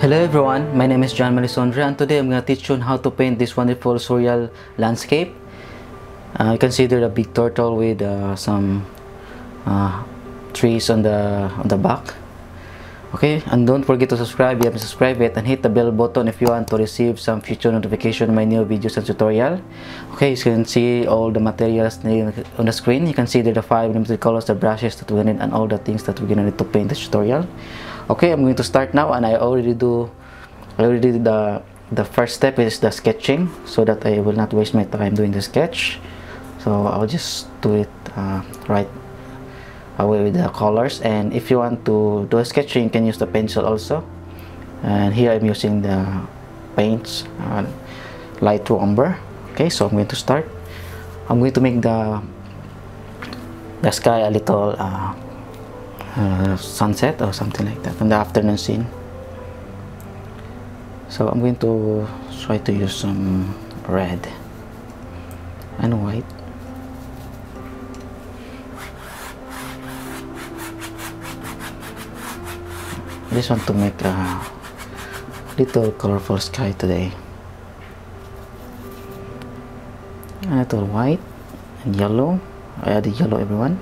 Hello everyone, my name is John Magne Lisondra and today I'm going to teach you how to paint this wonderful surreal landscape. Uh, you can see there a big turtle with uh, some uh, trees on the on the back. Okay, and don't forget to subscribe you haven't subscribed yet and hit the bell button if you want to receive some future notification of my new videos and tutorial. Okay, you can see all the materials on the screen. You can see there the five limited colors, the brushes that we need and all the things that we're gonna need to paint this tutorial okay i'm going to start now and i already do i already did the the first step is the sketching so that i will not waste my time doing the sketch. So i'll just do it uh, right away with the colors. And if you want to do a sketching you can use the pencil also. And here i'm using the paints uh, light to umber okay so i'm going to start. I'm going to make the the sky a little uh, uh, sunset or something like that in the afternoon scene. So I'm going to try to use some red and white. I just want to make a little colorful sky today. A little white and yellow. I added yellow everyone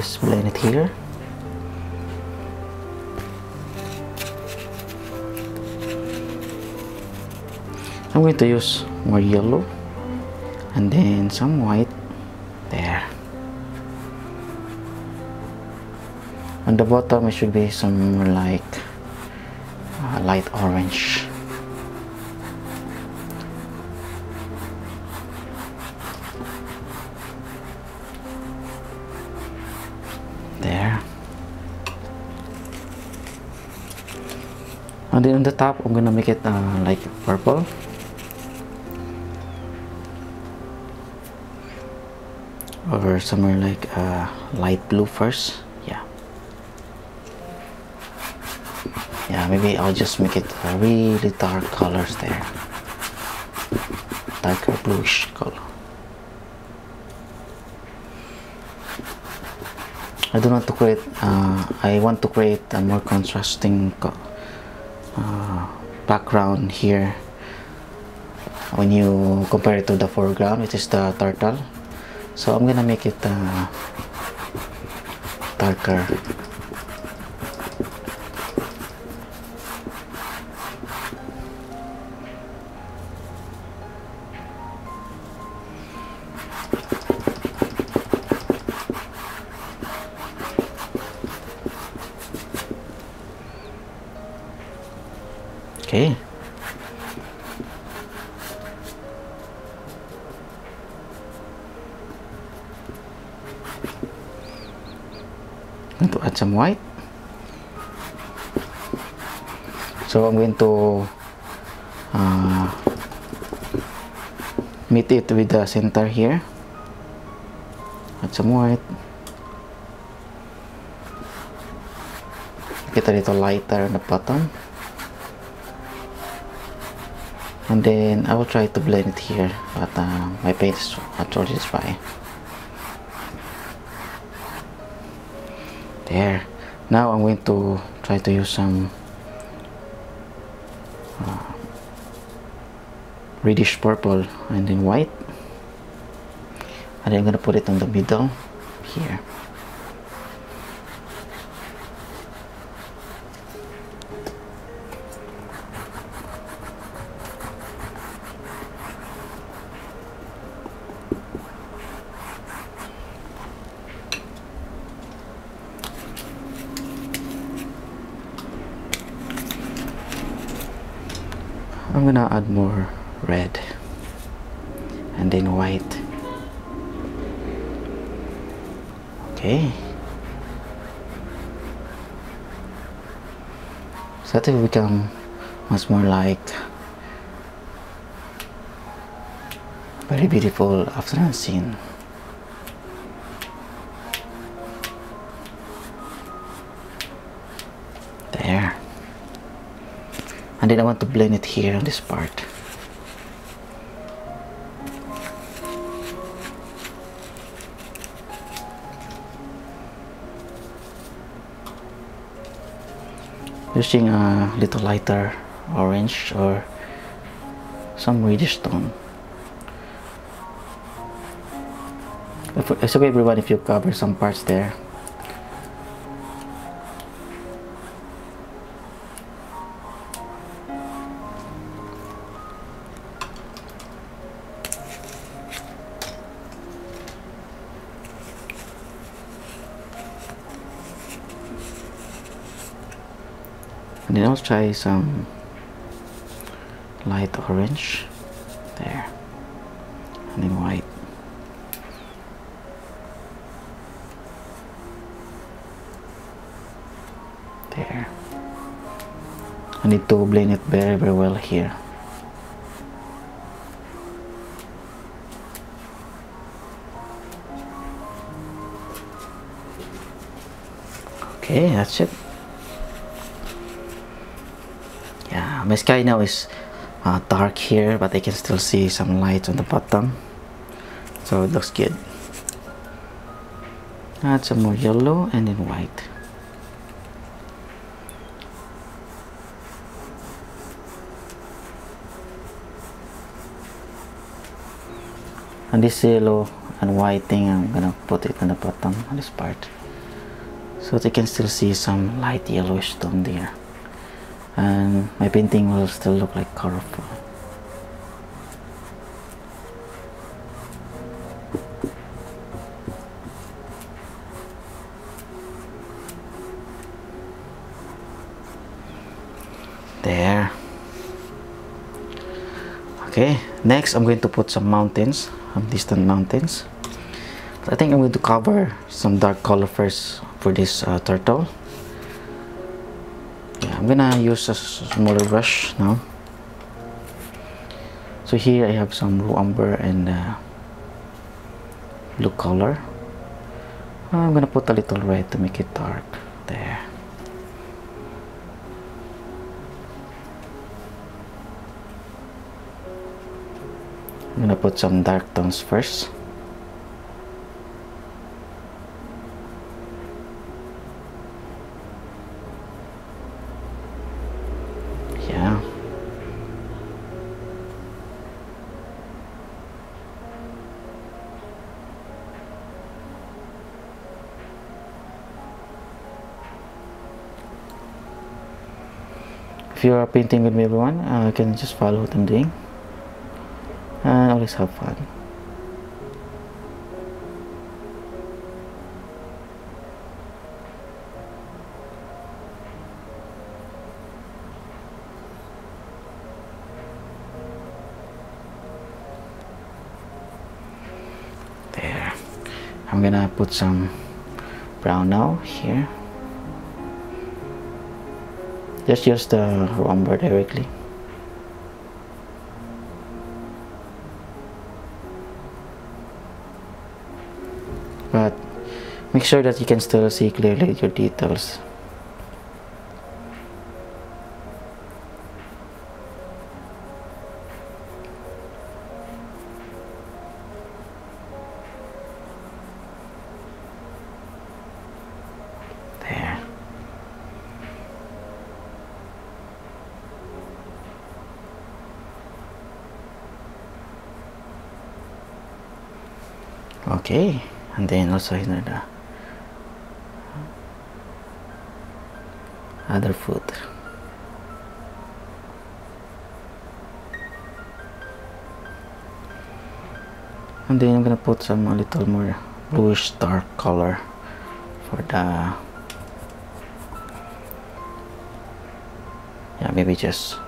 is blend it here. I'm going to use more yellow and then some white there. On the bottom it should be some like uh, light orange and then on the top I'm gonna make it uh, like purple. Or somewhere like uh, light blue first. Yeah. Yeah maybe I'll just make it really dark colors there. Darker bluish color. I don't want to create uh, I want to create a more contrasting color uh, background here. When you compare it to the foreground which is the turtle. So I'm gonna make it uh, darker meet it with the center here. Add some white. Get a little lighter on the bottom. and then I will try to blend it here but uh, my paint is actually fine there now I'm going to try to use some reddish purple and then white. And I'm gonna put it on the middle here. I'm gonna add more red and then white. Okay. So that will become much more like very beautiful afternoon scene. There. And then I want to blend it here on this part using a little lighter orange or some reddish tone. It's okay everyone if you cover some parts there I'll try some light orange. There. And then white. There. I need to blend it very very well here. Okay that's it my sky now is uh, dark here but I can still see some light on the bottom. So it looks good. Add some more yellow and then white. And this yellow and white thing I'm gonna put it on the bottom on this part. So they can still see some light yellowish tone there and my painting will still look like colorful. There. Okay next I'm going to put some mountains some distant mountains. I think I'm going to cover some dark color first for this uh, turtle I'm gonna use a smaller brush now. So here I have some blue umber and uh, blue color. I'm gonna put a little red to make it dark there. I'm gonna put some dark tones first if you are painting with me everyone uh, you can just follow what I'm doing. And always have fun. There. I'm gonna put some brown now here just use the directly. But make sure that you can still see clearly your details okay. And then also here the other foot and then I'm gonna put some a little more bluish dark color for the yeah maybe just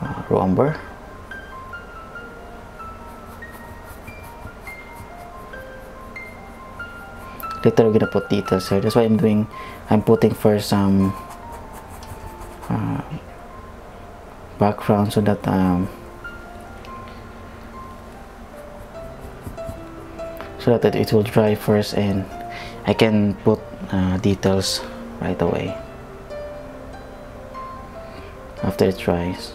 uh, umber later we're gonna put details here that's why I'm doing I'm putting first some uh, background so that um, so that it will dry first and I can put uh, details right away. After it dries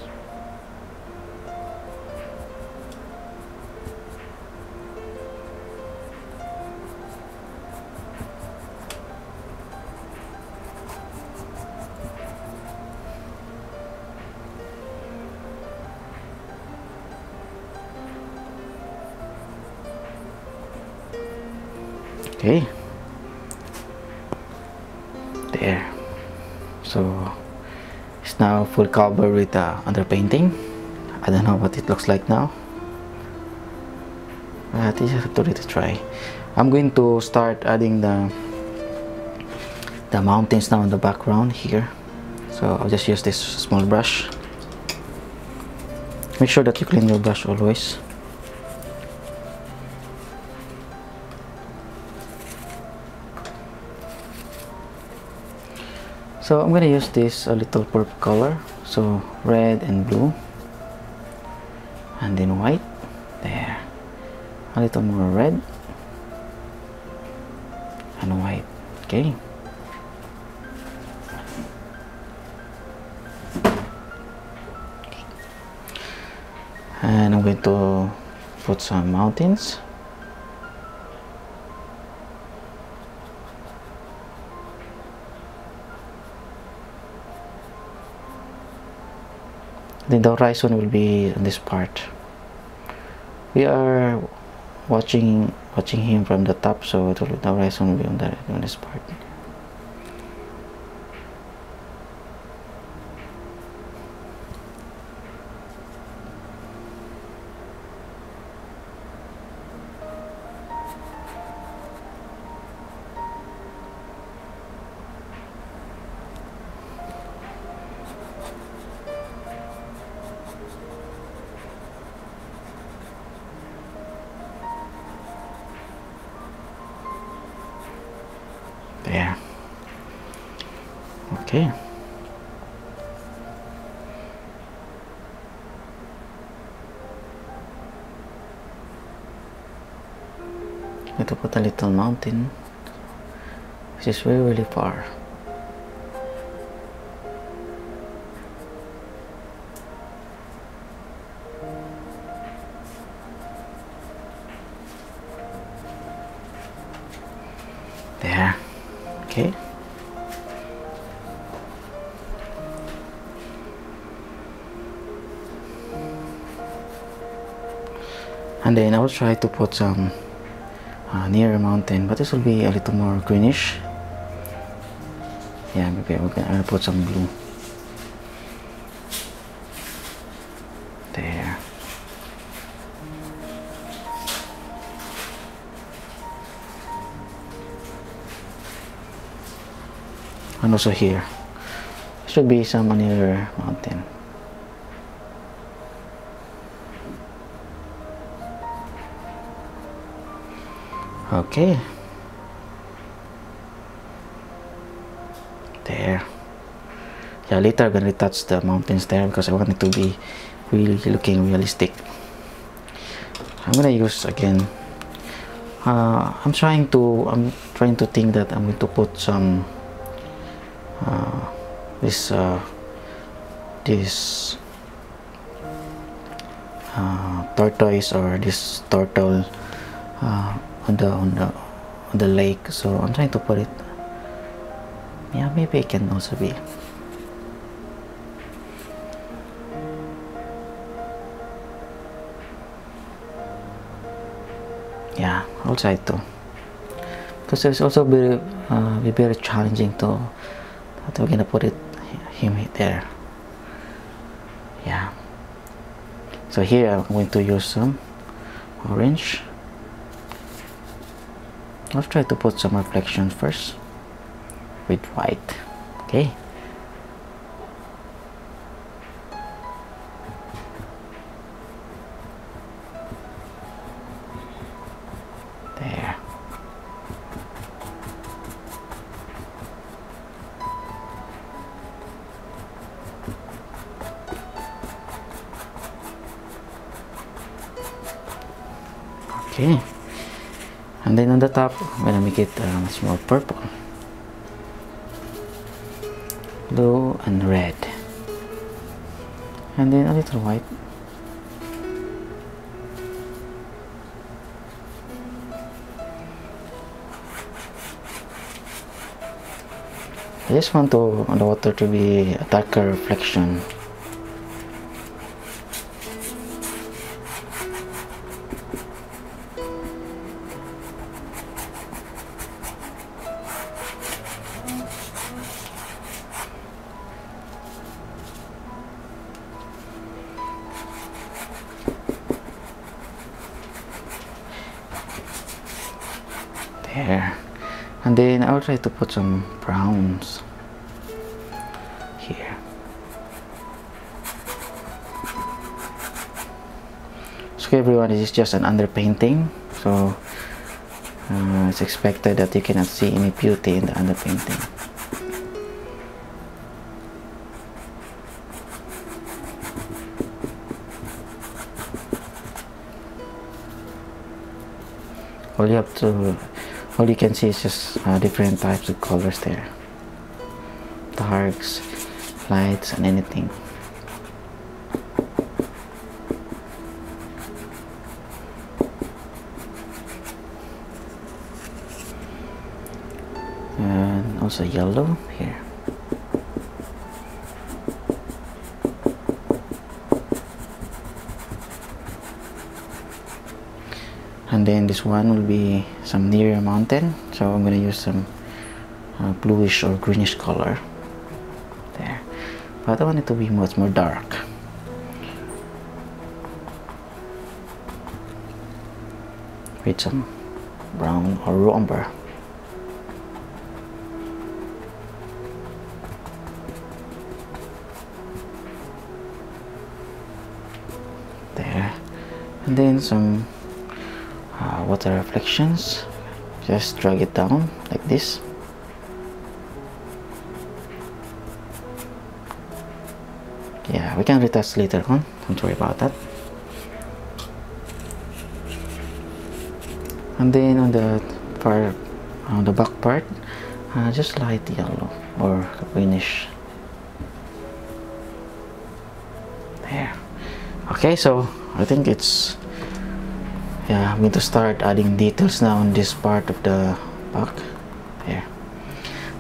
full cover with uh, underpainting I don't know what it looks like now. But you have to really try. I'm going to start adding the the mountains now in the background here. So I'll just use this small brush. Make sure that you clean your brush always so I'm gonna use this a little purple color. So red and blue. And then white. There. A little more red. And white. Okay. And I'm going to put some mountains then the horizon will be on this part. We are watching watching him from the top so the horizon will be on, the, on this part there. Okay. Need to put a little mountain which is really really far I'll try to put some uh, near a mountain but this will be a little more greenish. Yeah maybe I'm gonna put some blue. There. And also here. Should be some near mountain okay. There. Yeah later I'm gonna retouch the mountains there because I want it to be really looking realistic. I'm gonna use again. Uh, I'm trying to I'm trying to think that I'm going to put some uh, this uh, this uh, tortoise or this turtle uh, on the on the on the lake. So I'm trying to put it. Yeah maybe it can also be. Yeah I'll try to. Because it's also very uh, very challenging to that we're gonna put it him there. Yeah. So here I'm going to use some orange let's try to put some reflection first. With white. Okay top I'm gonna make it uh, much more purple. Blue and red. And then a little white. I just want to the water to be a darker reflection and then I'll try to put some browns here. So everyone this is just an underpainting. So uh, it's expected that you cannot see any beauty in the underpainting. All you have to all you can see is just uh, different types of colors there. Darks lights and anything. And also yellow here and then this one will be some near mountain. So I'm gonna use some uh, bluish or greenish color there. But I want it to be much more dark. With some brown or umber there. And then some water reflections. Just drag it down like this. Yeah we can retouch later on. Don't worry about that. And then on the far on the back part uh, just light yellow or greenish. There. Okay so I think it's yeah I'm going to start adding details now on this part of the back here.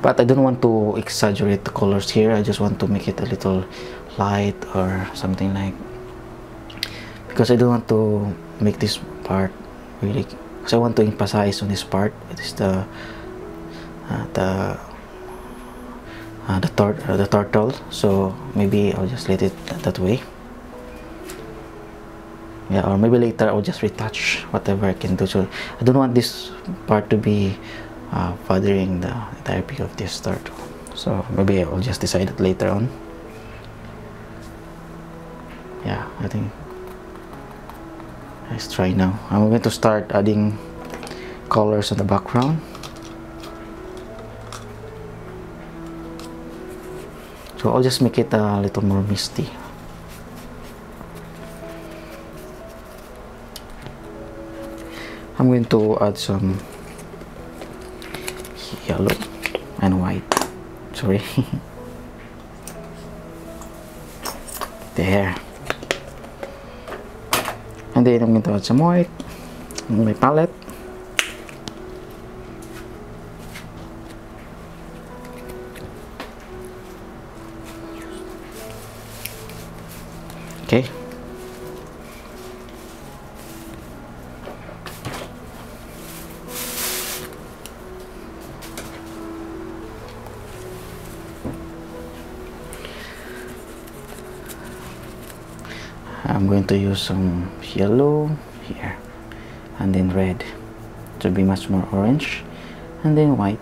But I don't want to exaggerate the colors here. I just want to make it a little light or something like because I don't want to make this part really because I want to emphasize on this part. It is the uh, the uh, the, tor uh, the turtle. So maybe I'll just let it that way yeah or maybe later I'll just retouch whatever I can do. So I don't want this part to be uh, bothering the entire peak of this turtle so maybe I'll just decide it later on. Yeah I think. Let's try now. I'm going to start adding colors on the background. So I'll just make it a little more misty I'm going to add some yellow and white. Sorry. There and then I'm going to add some white. On my palette To use some yellow here and then red to be much more orange and then white.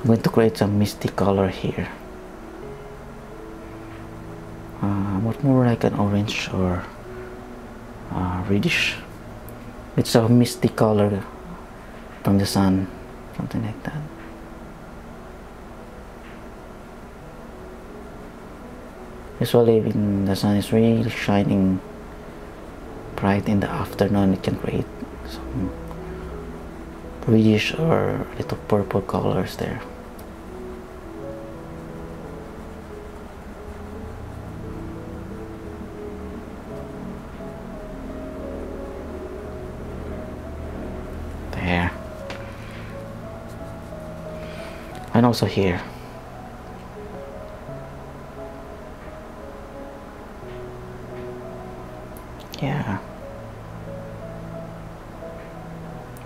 I'm going to create some misty color here. Uh, what more like an orange or uh, reddish? It's a misty color from the sun something like that usually when the sun is really shining bright in the afternoon it can create some reddish or little purple colors there. There. And also here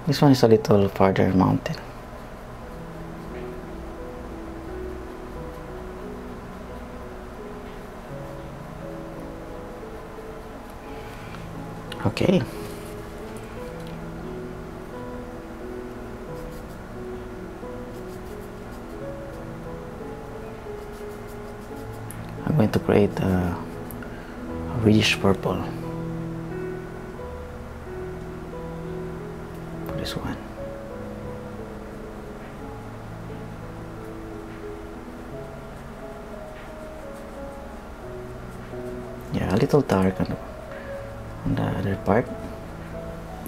this one is a little farther mountain. Okay. I'm going to create a reddish purple little dark on the, on the other part.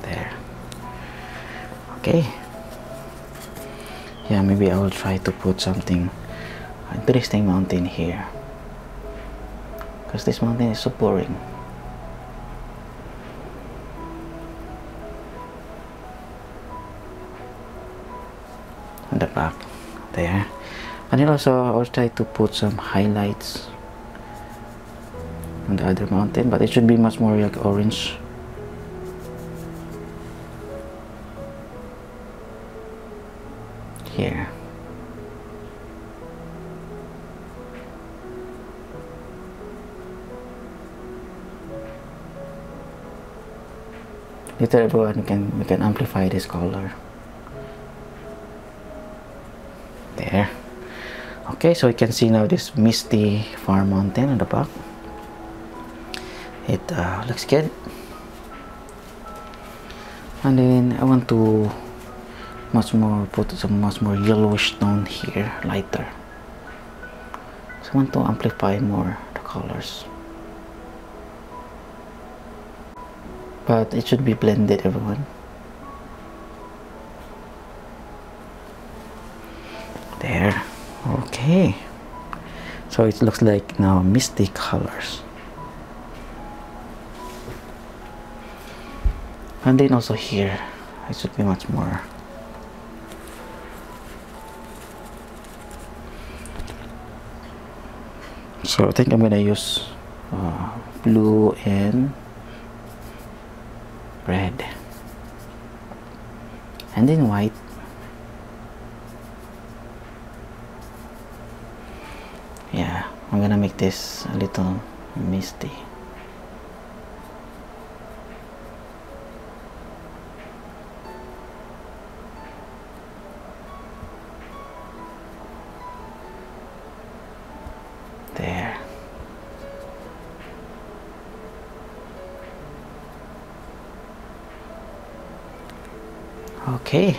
There. Okay. Yeah, maybe I will try to put something interesting mountain here because this mountain is so boring on the back there and then also I'll try to put some highlights on the other mountain but it should be much more like orange. Here. Later everyone we can we can amplify this color. There. Okay so you can see now this misty far mountain on the back it uh, looks good. And then I want to much more put some much more yellowish tone here lighter. So I want to amplify more the colors. But it should be blended everyone. There. Okay. So it looks like now misty colors and then also here it should be much more. So I think I'm gonna use uh, blue and red. And then white. Yeah I'm gonna make this a little misty okay.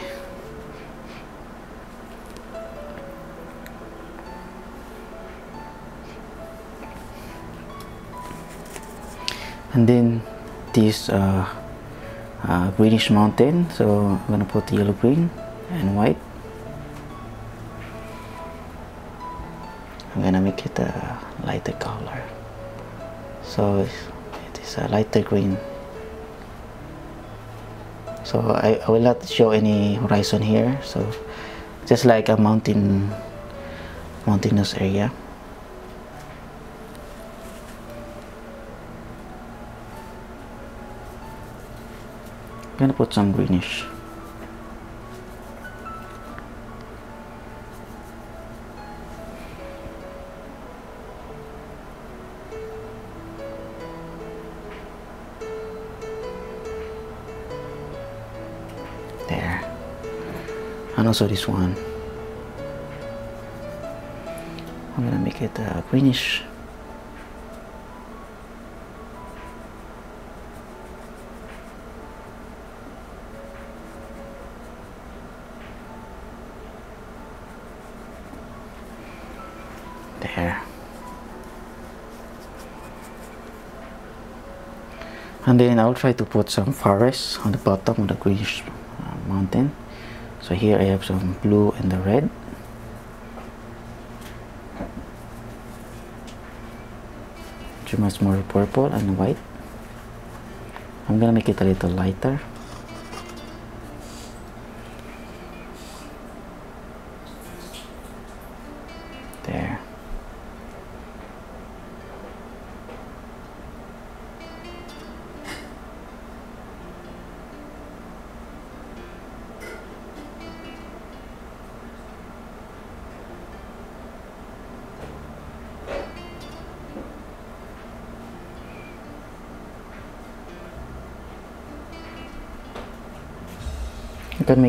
And then this uh, uh, greenish mountain. So I'm gonna put yellow green and white. I'm gonna make it a lighter color. So it is a lighter green so I, I will not show any horizon here. So just like a mountain mountainous area. I'm gonna put some greenish and also this one. I'm gonna make it uh, greenish. There. And then I'll try to put some forest on the bottom of the greenish uh, mountain so here I have some blue and the red. Too much more purple and white. I'm gonna make it a little lighter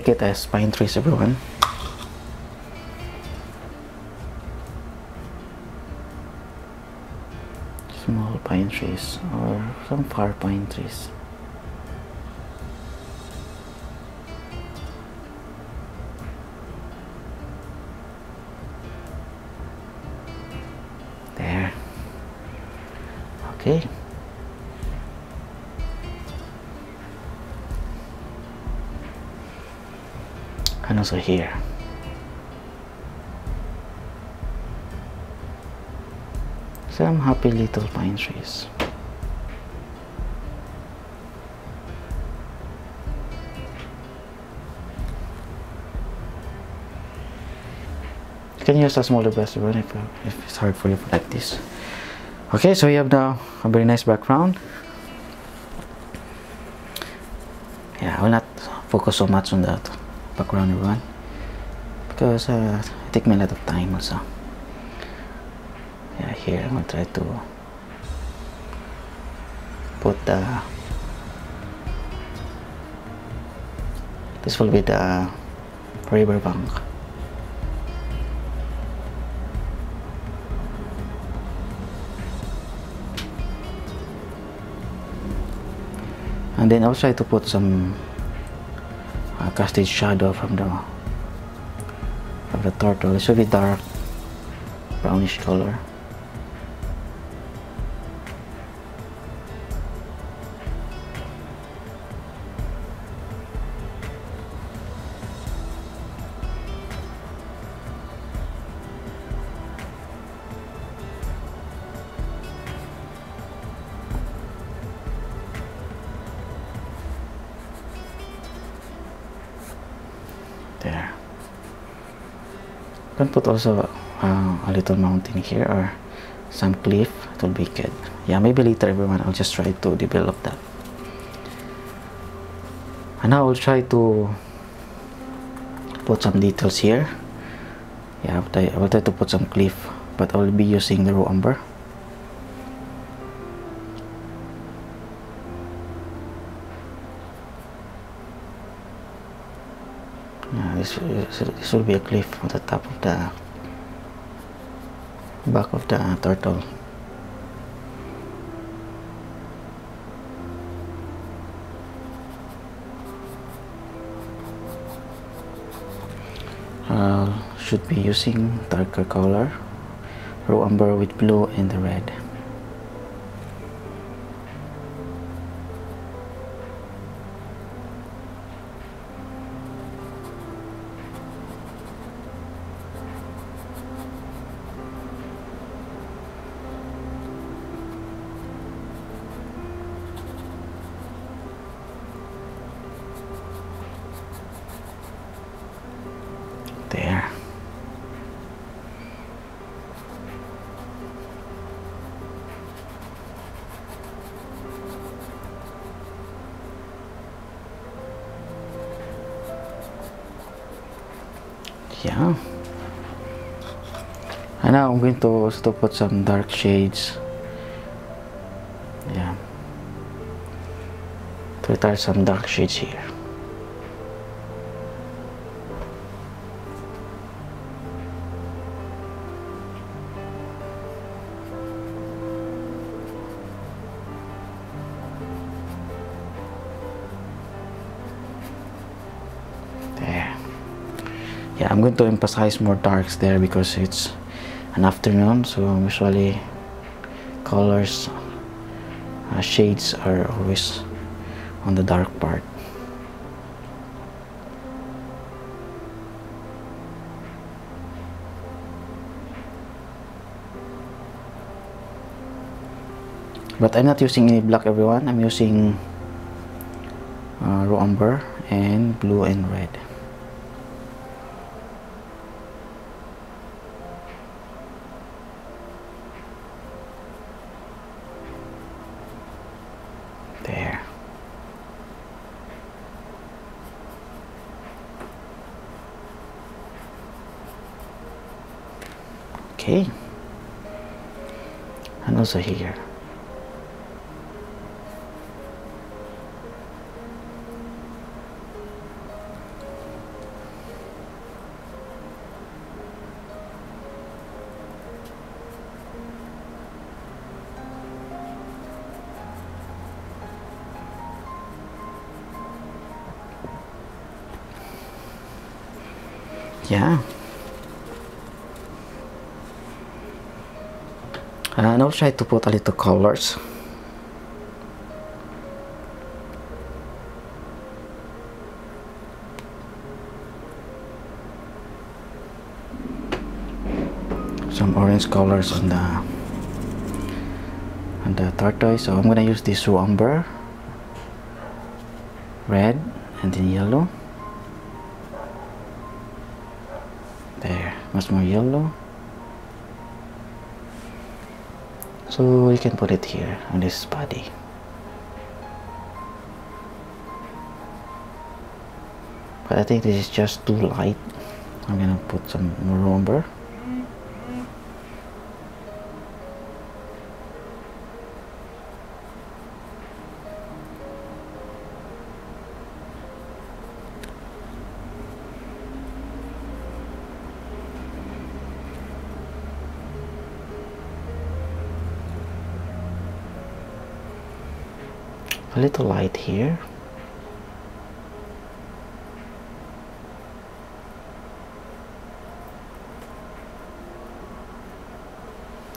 make it as pine trees everyone. Small pine trees or some far pine trees. Also here. Some happy little pine trees. You can use a smaller brush one if, uh, if it's hard for you like this. Okay so we have now a very nice background. Yeah I will not focus so much on that background everyone because uh, it take me a lot of time also. Yeah here I'm gonna try to put the this will be the river bank. And then I'll try to put some uh, casted shadow from the from the turtle. It should be dark brownish color. Can put also uh, a little mountain here or some cliff. It will be good. Yeah maybe later everyone I'll just try to develop that. And now I'll try to put some details here. Yeah I'll try, I'll try to put some cliff but I'll be using the raw umber this, this will be a cliff on the top of the back of the turtle. Uh, should be using darker color. Raw umber with blue and the red to put some dark shades. Yeah. To retire some dark shades here. Yeah I'm going to emphasize more darks there because it's an afternoon so usually colors uh, shades are always on the dark part. But I'm not using any black everyone. I'm using uh, raw umber and blue and red there okay. And also here. Yeah Uh, and I'll try to put a little colors. Some orange colors on the on the tortoise. So I'm gonna use this umber red and then yellow. There much more yellow so you can put it here on this body. But I think this is just too light. I'm gonna put some more umber little light here.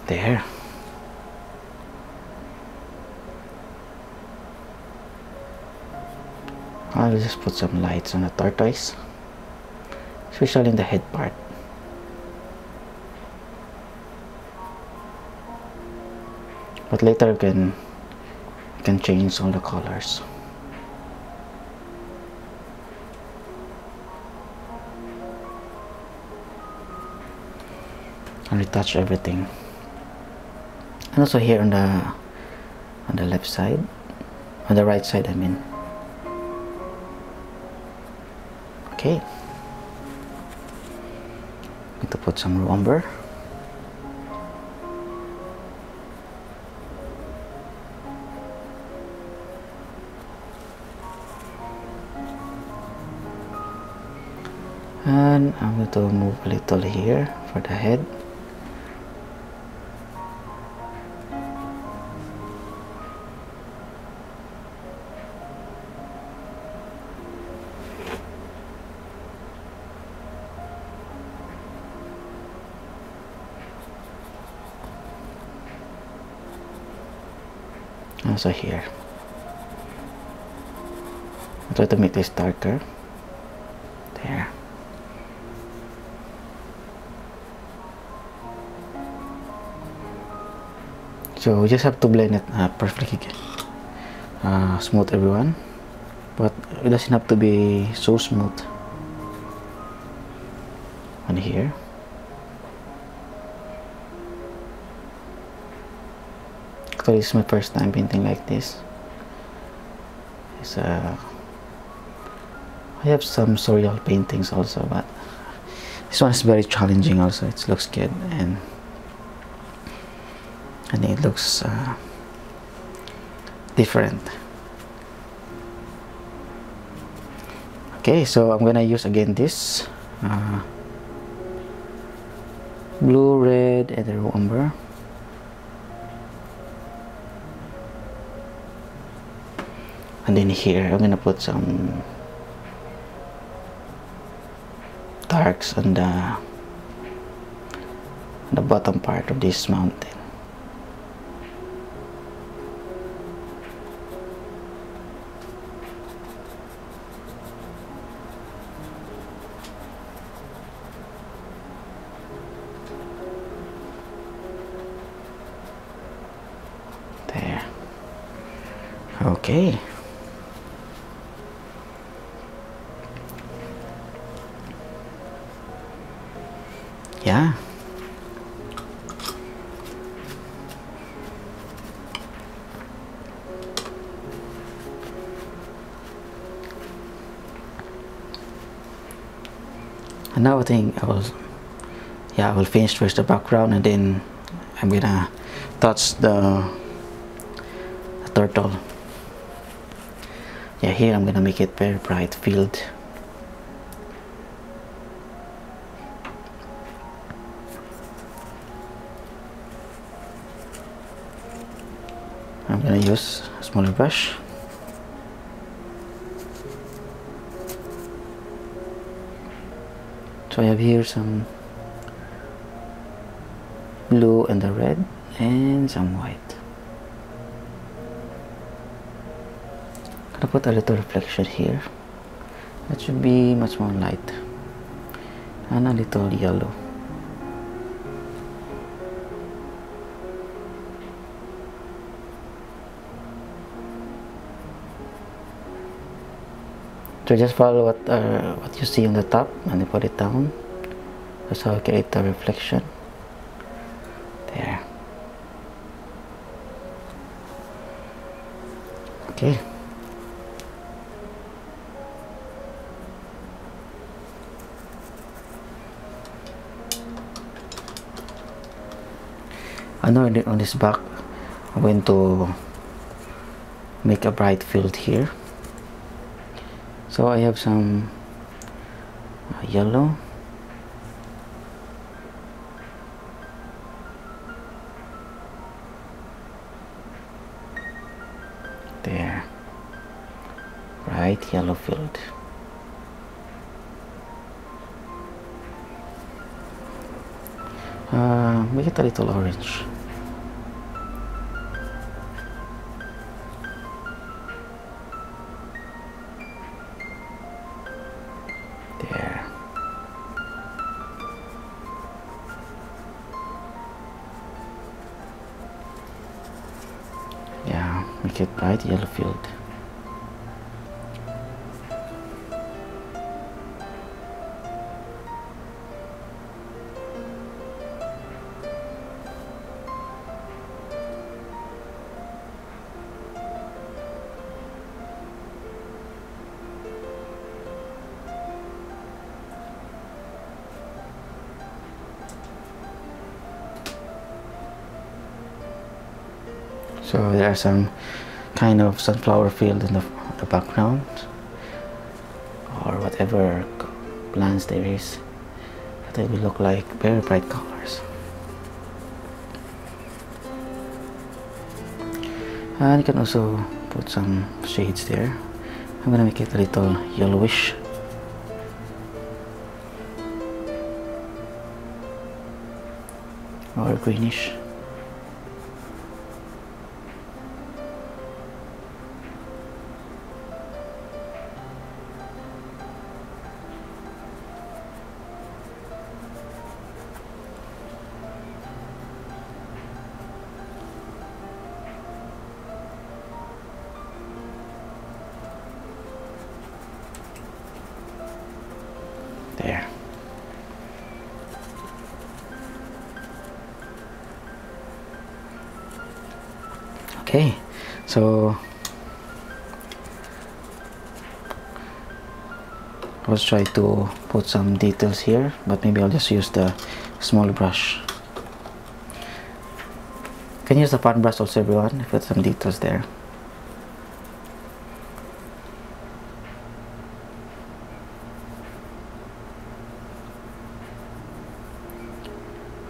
There. I'll just put some lights on the tortoise especially in the head part. But later you can can change all the colors and retouch everything. And also here on the on the left side on the right side I mean. Okay. Going to put some umber I'm going to move a little here for the head. Also here. I try to make this darker so we just have to blend it. Uh, perfectly uh, smooth everyone. But it doesn't have to be so smooth. On here. Actually it's my first time painting like this. It's uh, I have some surreal paintings also but this one is very challenging also. It looks good and and it looks uh, different. Okay so I'm gonna use again this uh, blue red and the and then here I'm gonna put some darks on the on the bottom part of this mountain Okay. Yeah. And now I will, yeah, I will finish first the background and then I'm gonna touch the, the turtle. Yeah, here I'm gonna make it very bright field. I'm gonna use a smaller brush so I have here some blue and the red and some white I'm gonna put a little reflection here. That should be much more light and a little yellow. So just follow what uh, what you see on the top and put it down. That's how I create the reflection. There. Okay Know on this back I'm going to make a bright field here. So I have some uh, yellow. There. Bright yellow field uh, make it a little orange are some kind of sunflower field in the, the background or whatever plants there is they will look like very bright colors. And you can also put some shades there. I'm gonna make it a little yellowish. Or greenish let's try to put some details here but maybe I'll just use the small brush. You can use the fan brush also everyone? Put some details there.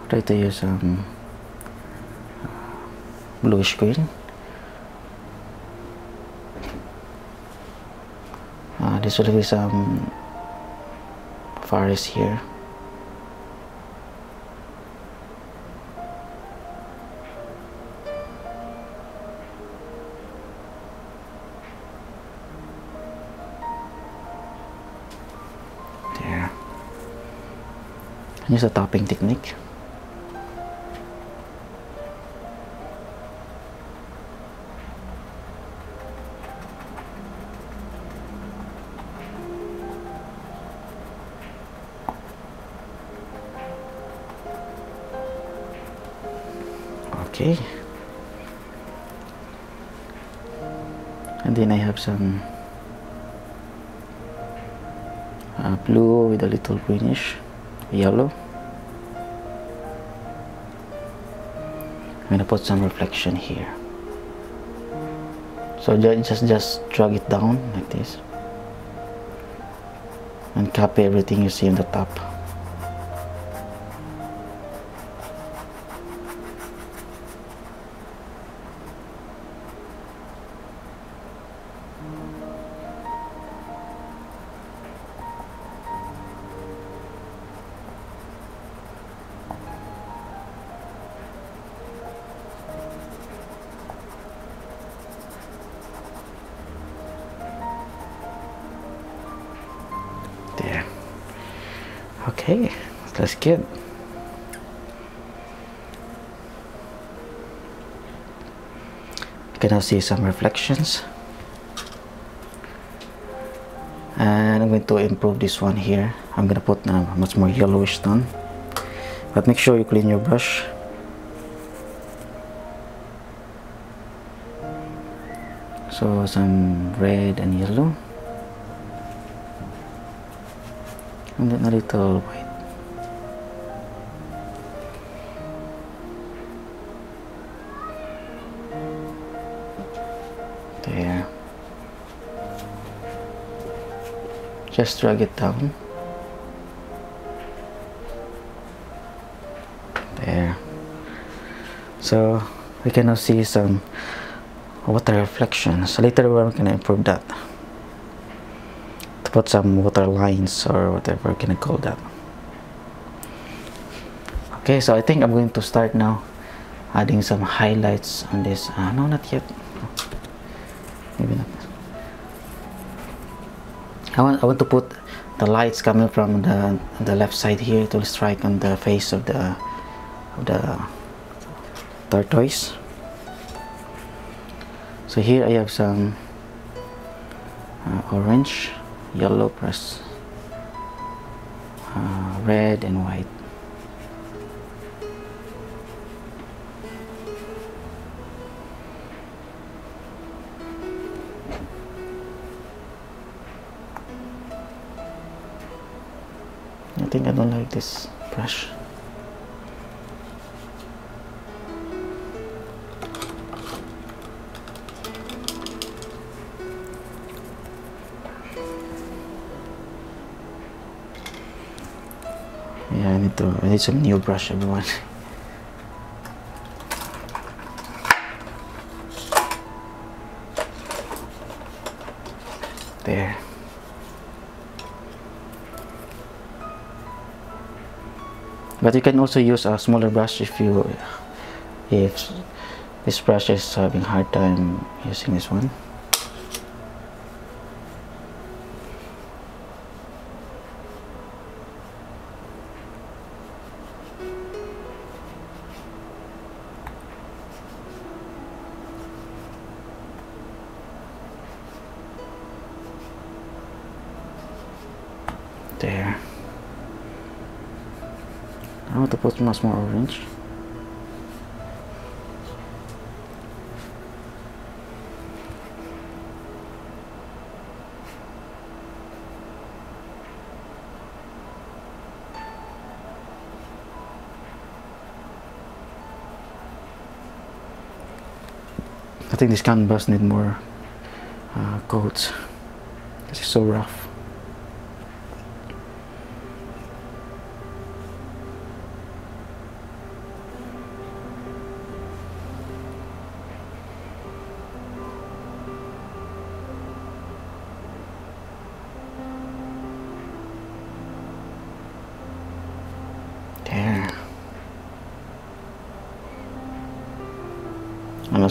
Try to use um, bluish green. Uh, this will be some forest here. There. Use a topping technique okay. And then I have some uh, blue with a little greenish yellow. I'm gonna put some reflection here. So just just drag it down like this. And copy everything you see on the top see some reflections. And I'm going to improve this one here. I'm gonna put a much more yellowish tone. But make sure you clean your brush. So some red and yellow. And then a little white just drag it down. There. So we can now see some water reflections later we're to improve that. To put some water lines or whatever can I call that. Okay so I think I'm going to start now adding some highlights on this. Uh, no not yet I want, I want to put the lights coming from the the left side here to strike on the face of the of the tortoise. So here I have some uh, orange yellow plus uh, red and white don't like this brush. Yeah I need to I need some new brush everyone. There but you can also use a smaller brush if you if this brush is having hard time using this one I want to put much more orange I think this canvas need more uh, coats. This is so rough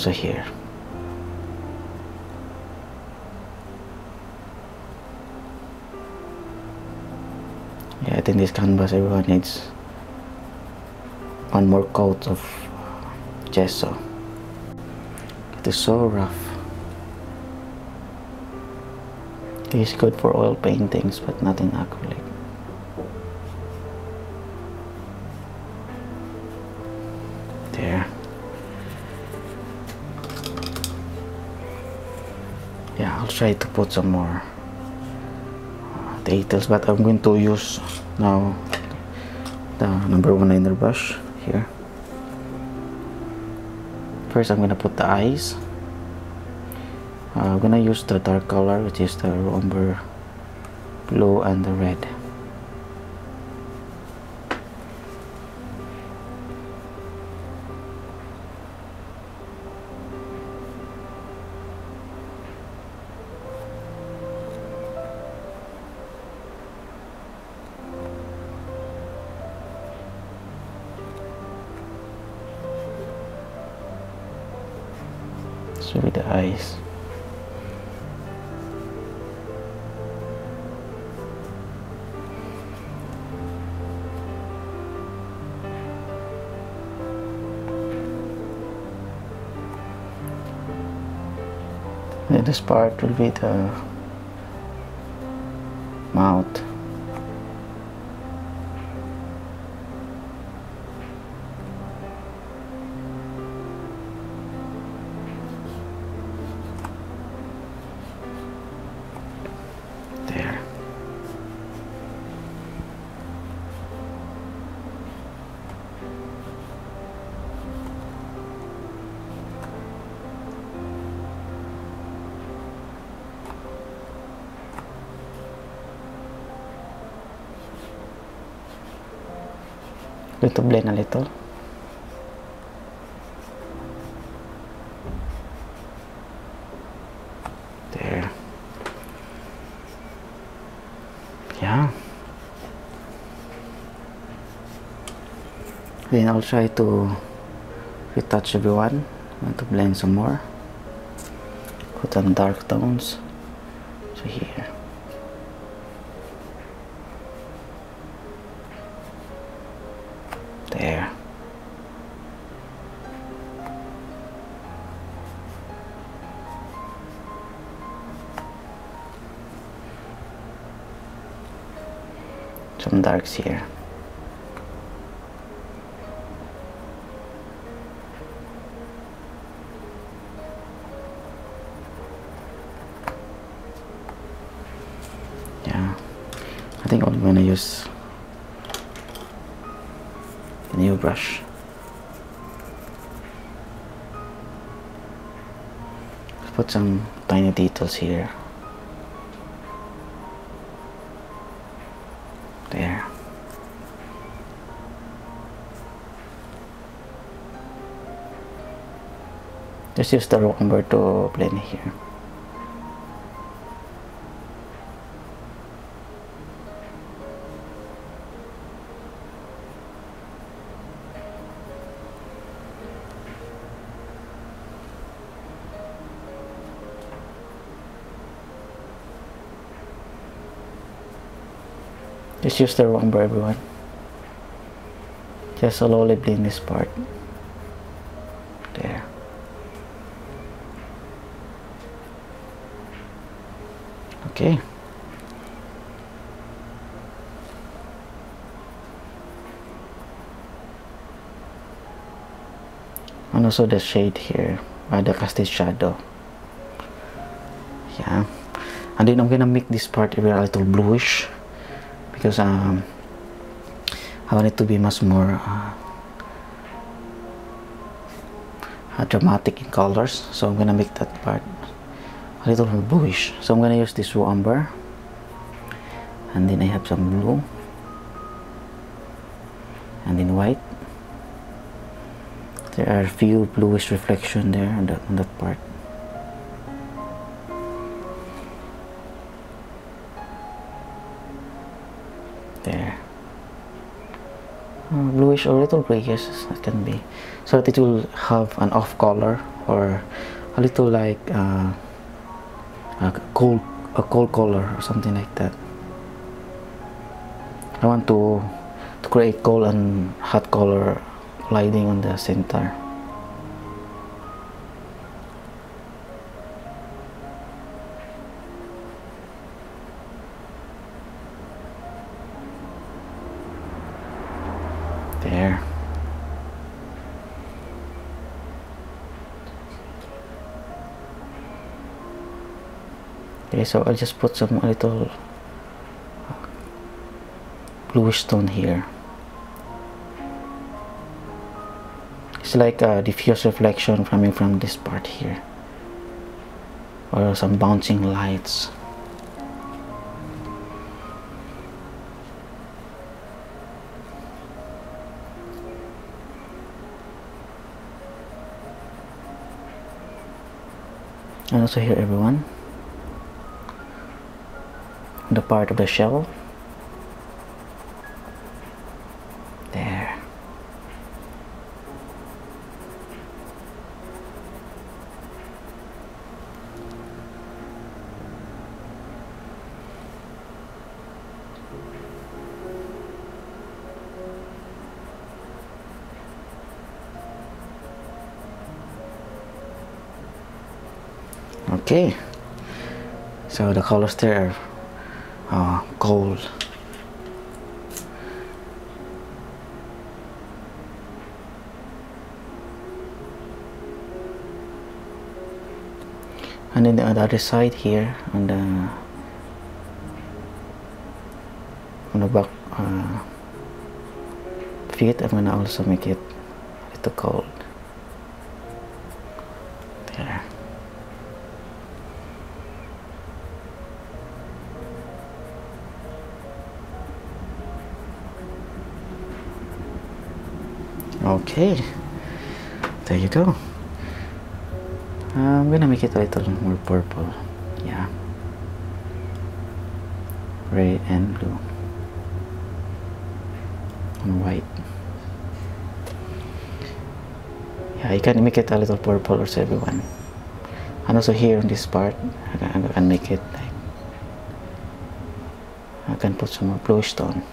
also here. Yeah I think this canvas everyone needs one more coat of gesso. It is so rough. It is good for oil paintings but not in acrylic try to put some more details but I'm going to use now the number one liner brush here. First I'm gonna put the eyes. Uh, I'm gonna use the dark color which is the umber blue and the red this part will be the to blend a little there. Yeah. Then I'll try to retouch everyone want to blend some more. Put some dark tones darks here. Yeah. I think I'm gonna use the new brush. Put some tiny details here just use the raw umber to blend here Just use the umber everyone. Just slowly blend this part. There. Okay. And also the shade here, uh, the casted shadow. Yeah. And then I'm gonna make this part a little bluish because um, I want it to be much more uh, uh, dramatic in colors so I'm gonna make that part a little bluish. So I'm gonna use this raw umber and then I have some blue. And then white. There are a few bluish reflection there on that, on that part. There. Uh, bluish or little grayish it can be. So that it will have an off color or a little like uh, a cold a cold color or something like that. I want to to create cold and hot color lighting on the center okay so I'll just put some little uh, bluish stone here. It's like a diffuse reflection coming from this part here. Or some bouncing lights. And also here everyone the part of the shell. There. Okay. So the colors there uh, and then the other side here on the on the back uh, feet I'm gonna also make it a little gold okay. There you go. Uh, I'm gonna make it a little more purple. Yeah. Red and blue. And white. Yeah you can make it a little purple also everyone. And also here on this part I can, I can make it like I can put some more blue stone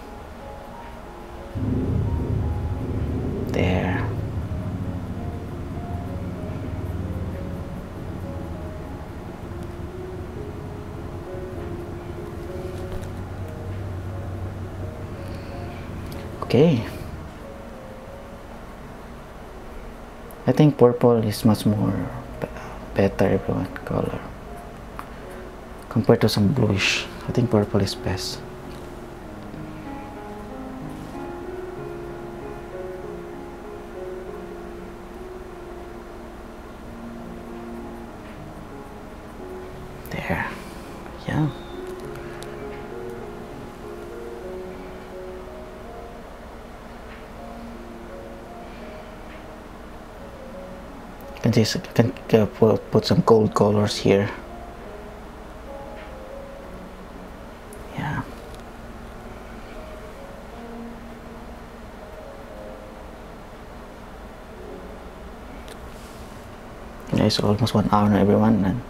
okay. I think purple is much more better everyone color compared to some bluish. I think purple is best you can put, some gold colors here. Yeah, it's almost one hour now everyone and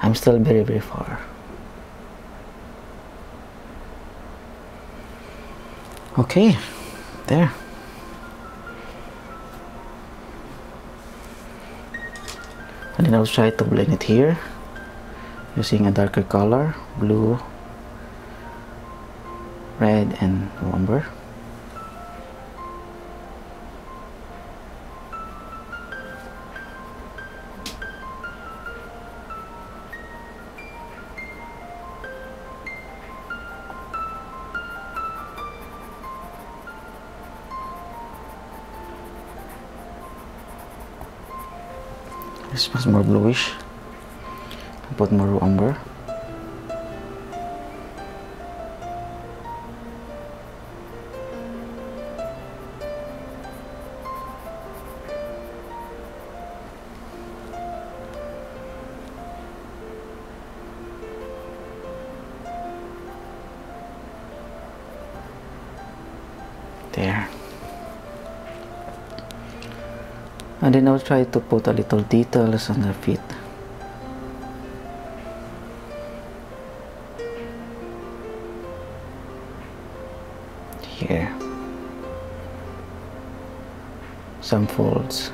I'm still very very far. Okay there then I'll try to blend it here using a darker color blue red and umber This was more bluish. I put more umber. And then I'll try to put a little details on the feet. Here. Some folds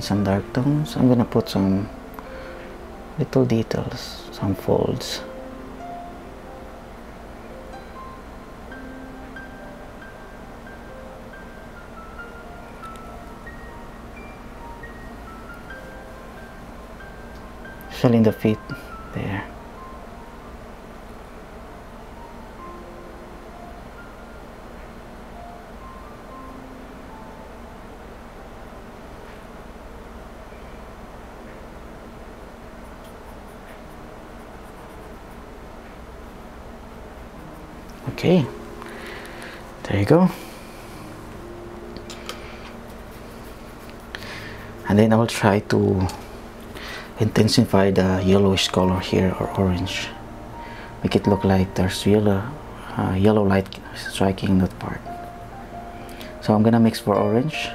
some dark tones. I'm gonna put some little details some folds. Filling the feet there okay. There you go. And then I'll try to intensify the yellowish color here or orange. Make it look like there's yellow uh, yellow light striking that part. So I'm gonna mix for orange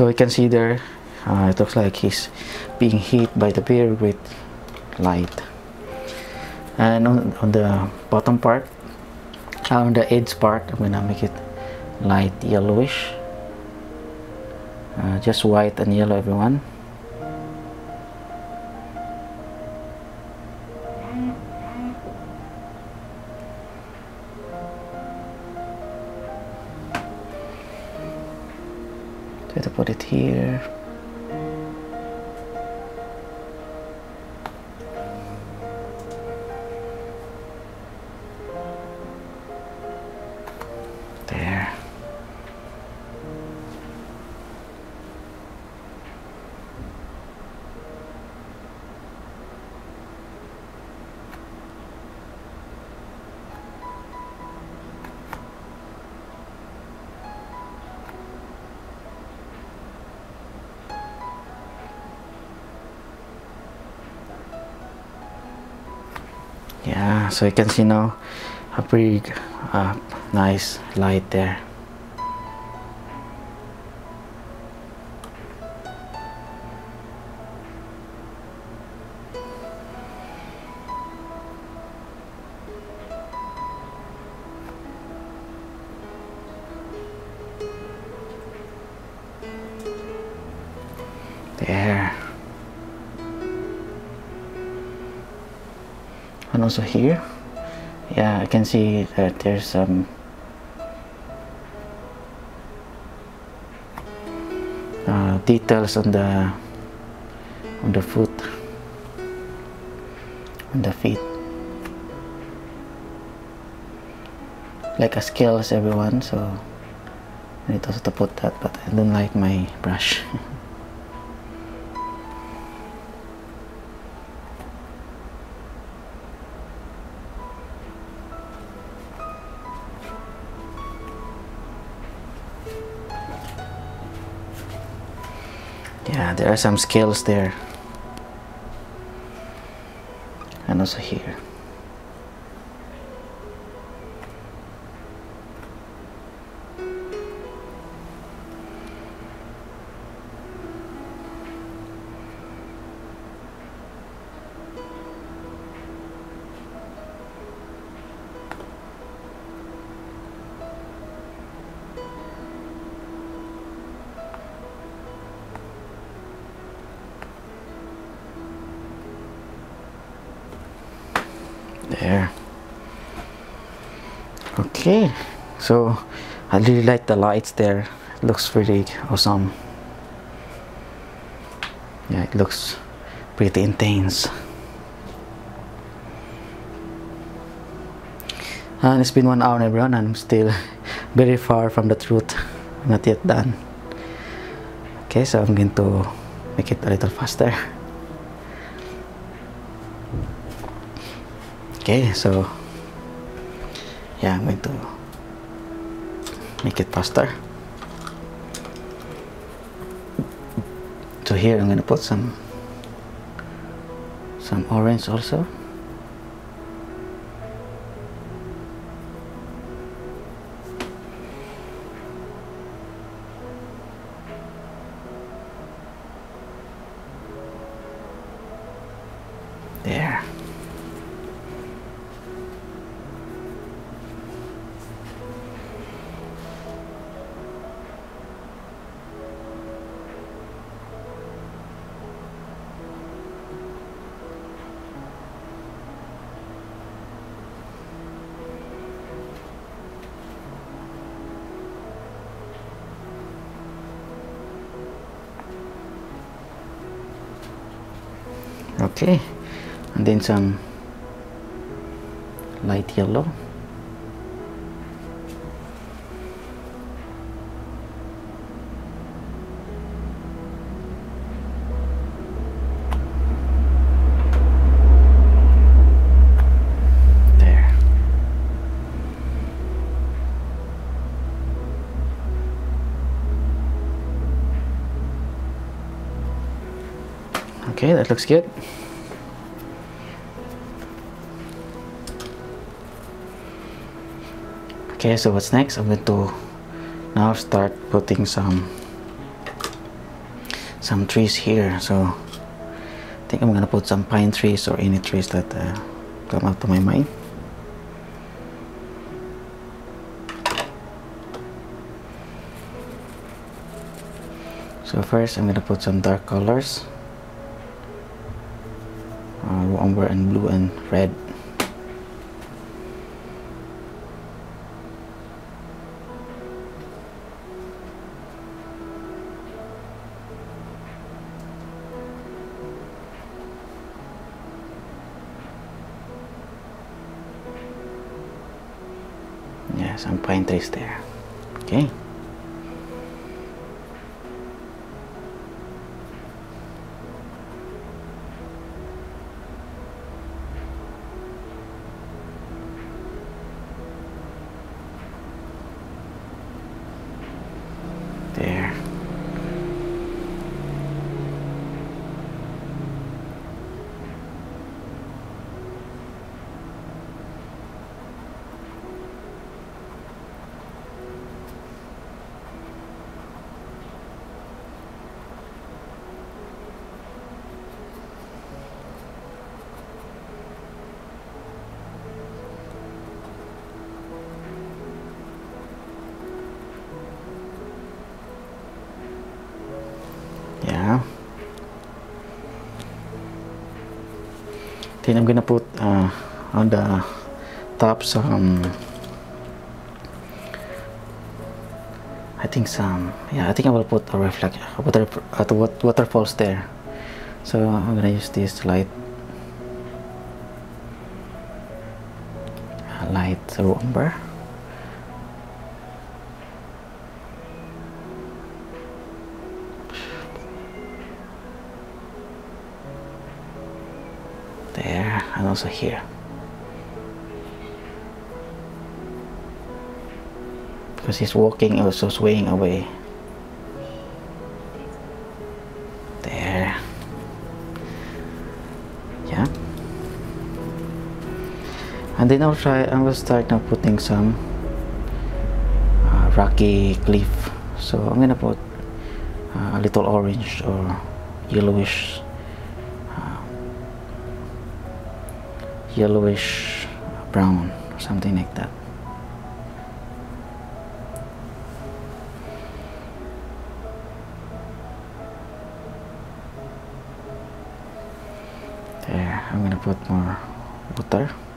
so you can see there uh, it looks like he's being hit by the very with light. And on, on the bottom part uh, on the edge part I'm gonna make it light yellowish. Uh, just white and yellow everyone yeah so you can see now a pretty uh, nice light there also here. Yeah I can see that there's some uh, details on the on the foot on the feet. Like a scales everyone so I need also to put that but I don't like my brush there are some scales there. And also here okay. So I really like the lights there. It looks pretty awesome. Yeah it looks pretty intense. And it's been one hour everyone and I'm still very far from the truth. Not yet done. Okay so I'm going to make it a little faster. Okay so yeah I'm going to. Make it faster. So here I'm going to put some some orange also okay. And then some light yellow. Okay that looks good okay so what's next? I'm going to now start putting some some trees here. So i think i'm gonna put some pine trees or any trees that uh, come up to my mind. So first i'm gonna put some dark colors. Uh, and blue and red yeah some pine trees there. Okay the top some I think some yeah I think I will put a reflect a water uh, the waterfalls there. So I'm gonna use this light uh, light umber there and also here because he's walking also swaying away. There. Yeah. And then I'll try I will start now putting some uh, rocky cliff. So I'm gonna put uh, a little orange or yellowish yellowish brown something like that there I'm gonna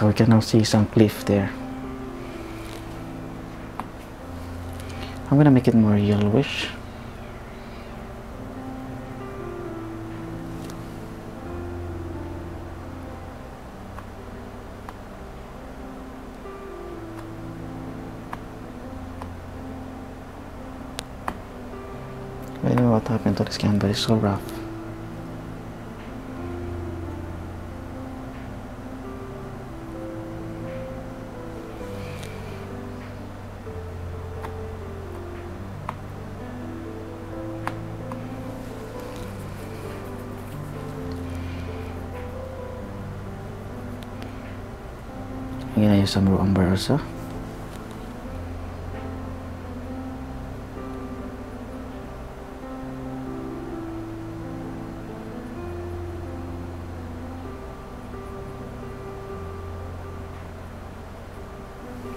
so we can now see some cliff there. I'm gonna make it more yellowish. I don't know what happened to this can, but it's so rough. Some raw umber.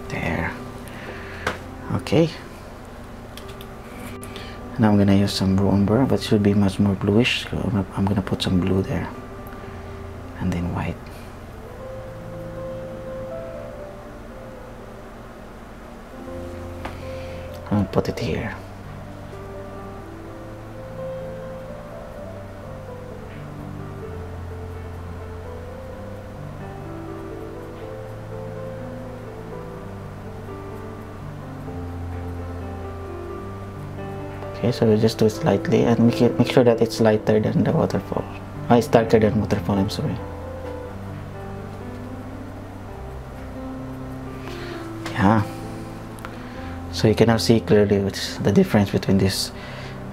There. Okay. Now I'm gonna use some raw umber, but it should be much more bluish. So I'm gonna put some blue there, put it here. Okay, so we just do it slightly and make it make sure that it's lighter than the waterfall. Ah, it's darker than waterfall, I'm sorry. Yeah. So you can now see clearly what's the difference between this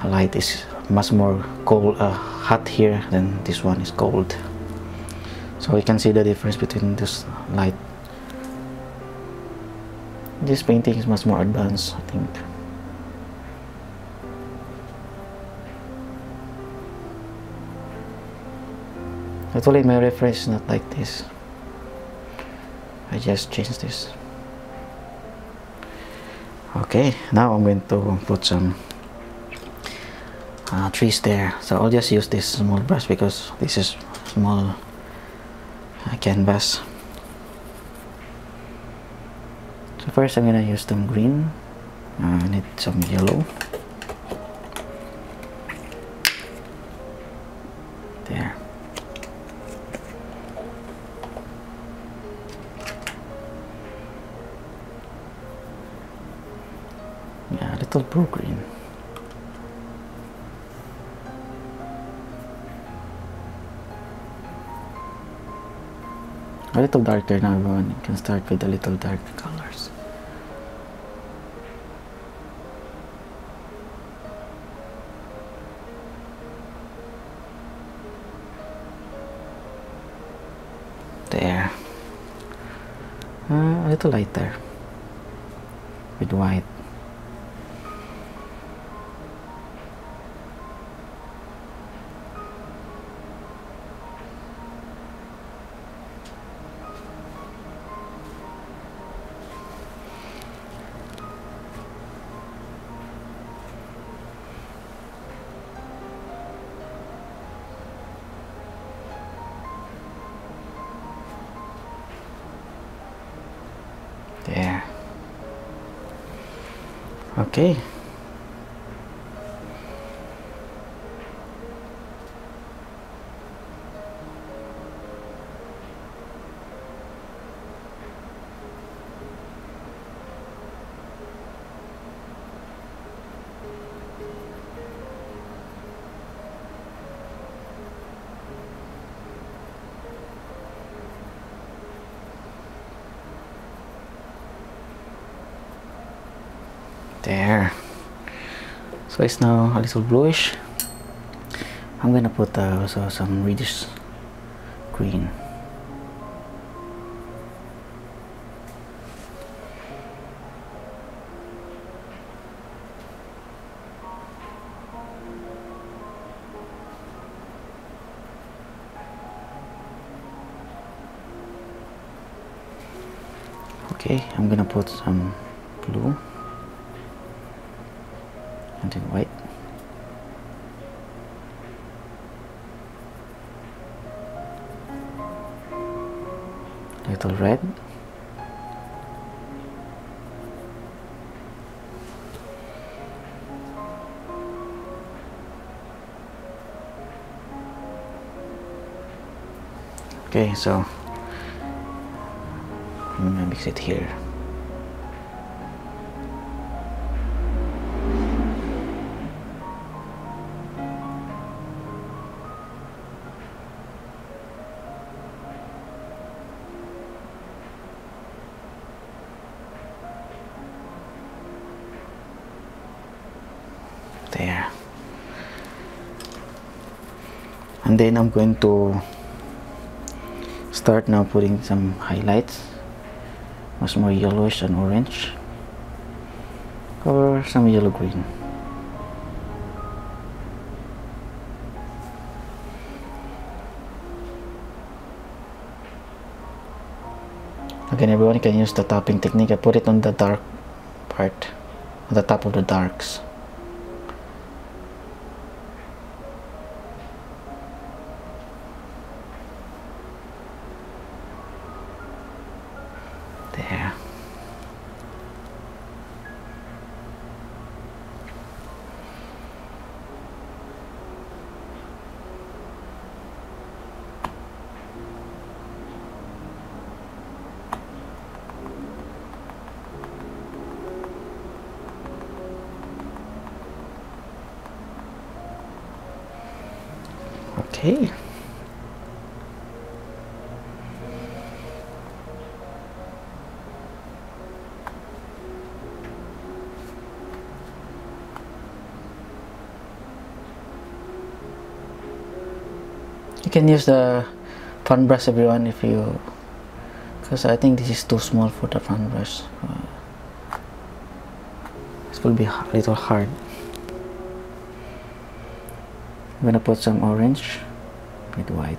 light is much more cold, uh, hot here than this one is cold. So you can see the difference between this light. This painting is much more advanced, I think. Actually, my reference is not like this. I just changed this. Okay, now I'm going to put some uh, trees there. So I'll just use this small brush because this is small uh, canvas. So first I'm gonna use some green. Uh, I need some yellow. Little green. A little darker now, everyone. You can start with a little darker colors. There. Uh, a little lighter. With white. Okay. so it's now a little bluish. I'm gonna put uh, also some reddish green. Okay I'm gonna put some blue and white little red. Okay so I'm gonna mix it here then I'm going to start now putting some highlights. Much more yellowish and orange. Or some yellow green. Again everyone can use the tapping technique. I put it on the dark part on the top of the darks can use the fan brush everyone if you because I think this is too small for the fan brush. Uh, this will be a little hard. I'm gonna put some orange with white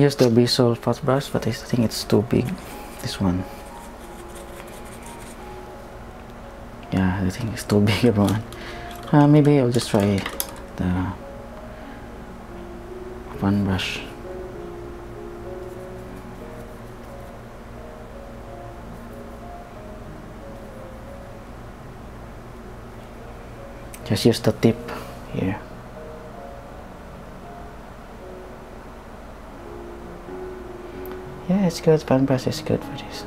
use the Bissell fat brush but I think it's too big this one. Yeah I think it's too big everyone uh, maybe I'll just try the one brush. Just use the tip here yeah it's good. Brush is good for this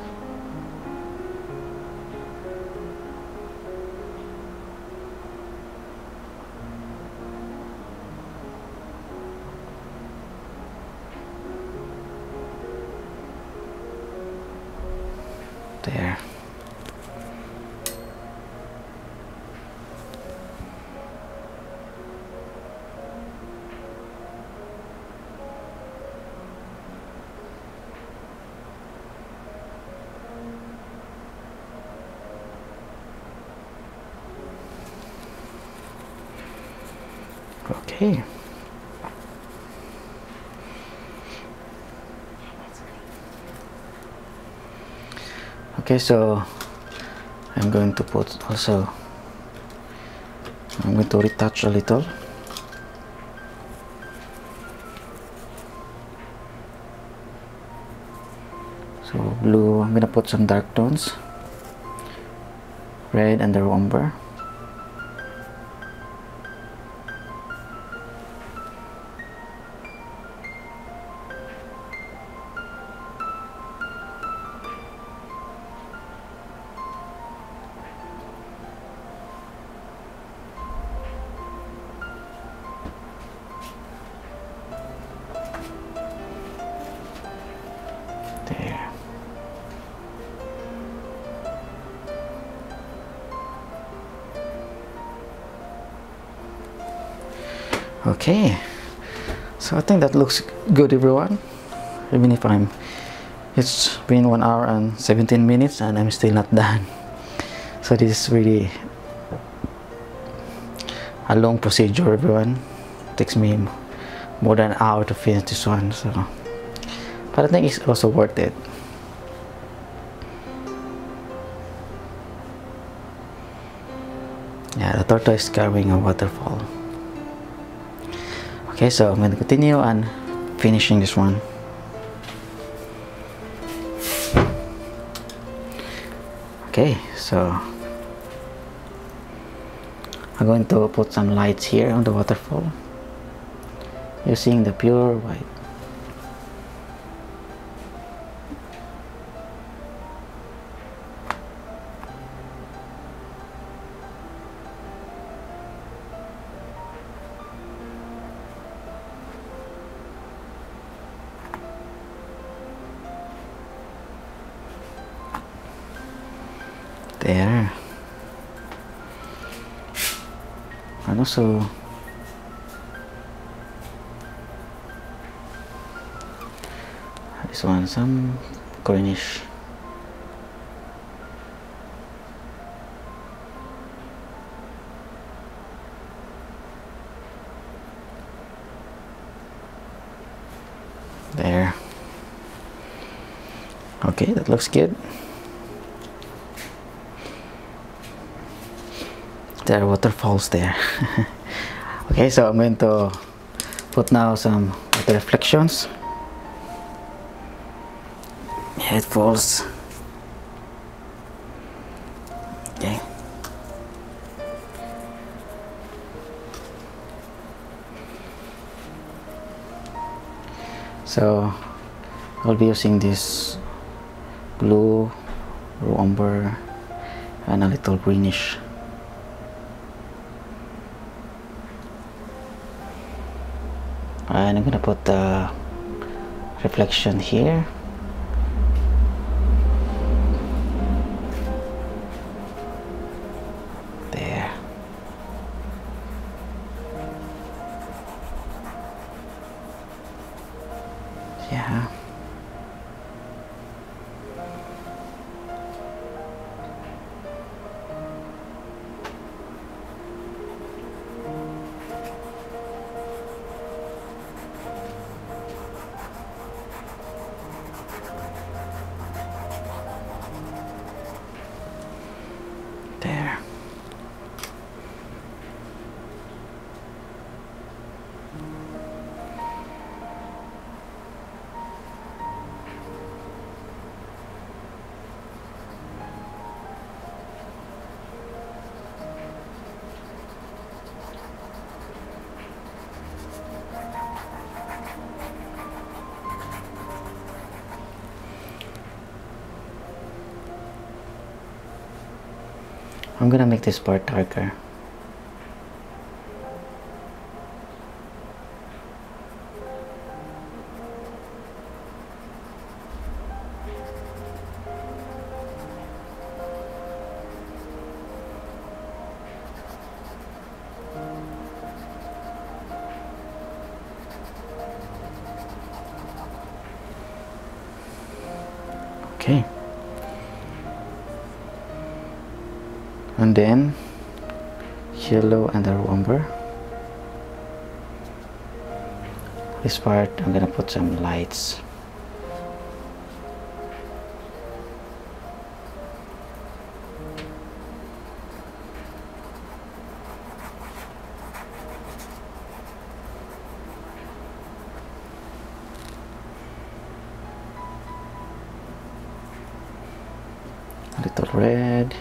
so I'm going to put also I'm going to retouch a little. So blue I'm gonna put some dark tones. Red and the umber Okay, so I think that looks good everyone. Even if I'm, it's been one hour and 17 minutes and I'm still not done. So this is really a long procedure everyone. It takes me more than an hour to finish this one so but I think it's also worth it yeah the tortoise is carrying a waterfall okay so I'm going to continue and finishing this one. Okay so I'm going to put some lights here on the waterfall. Using the pure white there. And also this one some greenish there. Okay that looks good there are waterfalls there. Okay so I'm going to put now some water reflections. It falls. Okay. So I'll be using this blue umber and a little greenish and I'm gonna put the reflection here gonna make this part darker this part I'm gonna put some lights. A little red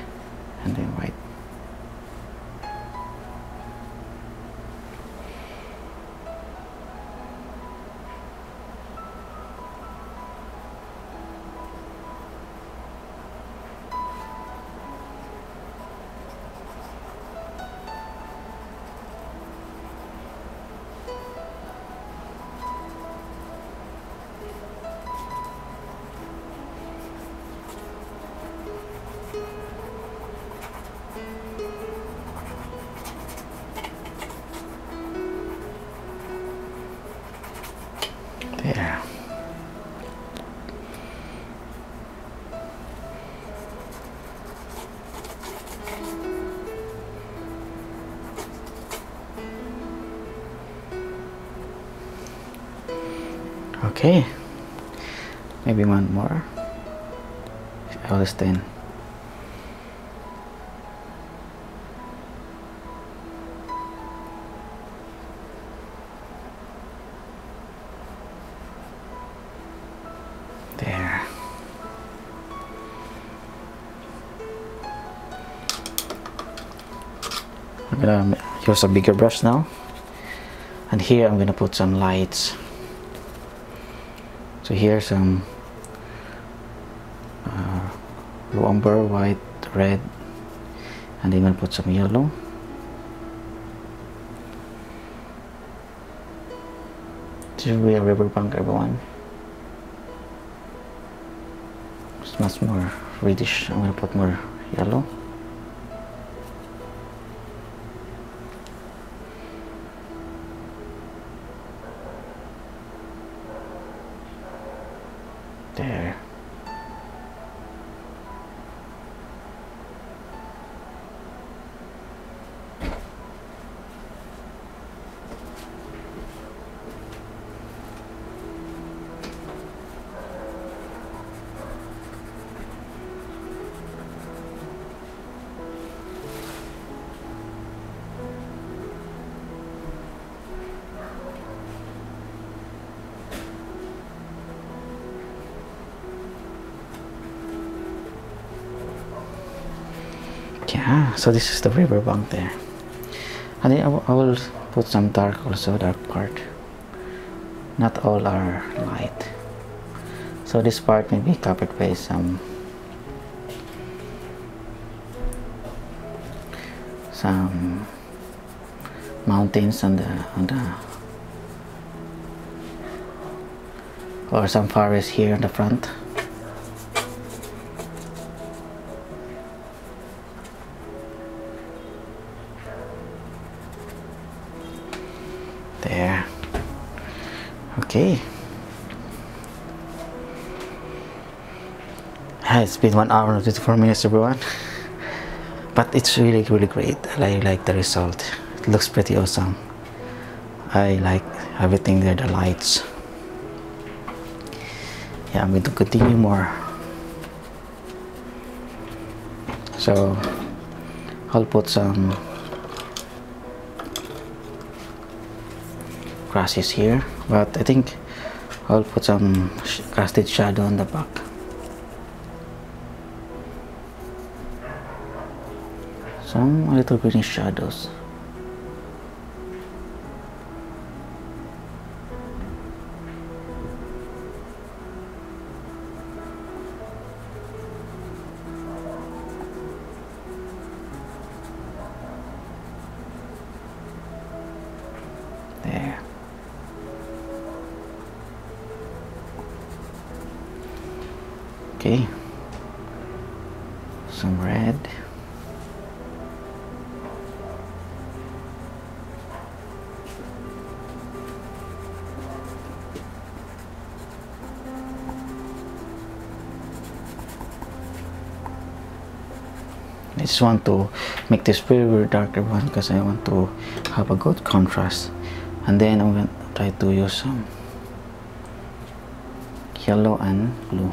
okay. Maybe one more. Is 10 there. I'm gonna use a bigger brush now. And here I'm gonna put some lights so here's some uh, umber, white, red and gonna put some yellow. This will be a riverbank everyone. It's much more reddish. I'm gonna put more yellow so this is the river bank there. And I will- I will put some dark also dark part. Not all are light. So this part may be covered by some some mountains on the on the or some forest here in the front okay. It's been one hour and 54 minutes everyone. But it's really really great. I like the result. It looks pretty awesome. I like everything there the lights. Yeah I'm going to continue more. So I'll put some grasses here but I think I'll put some sh- casted shadow on the back. Some little greenish shadows just want to make this very very darker one because I want to have a good contrast. And then I'm going to try to use some yellow and blue.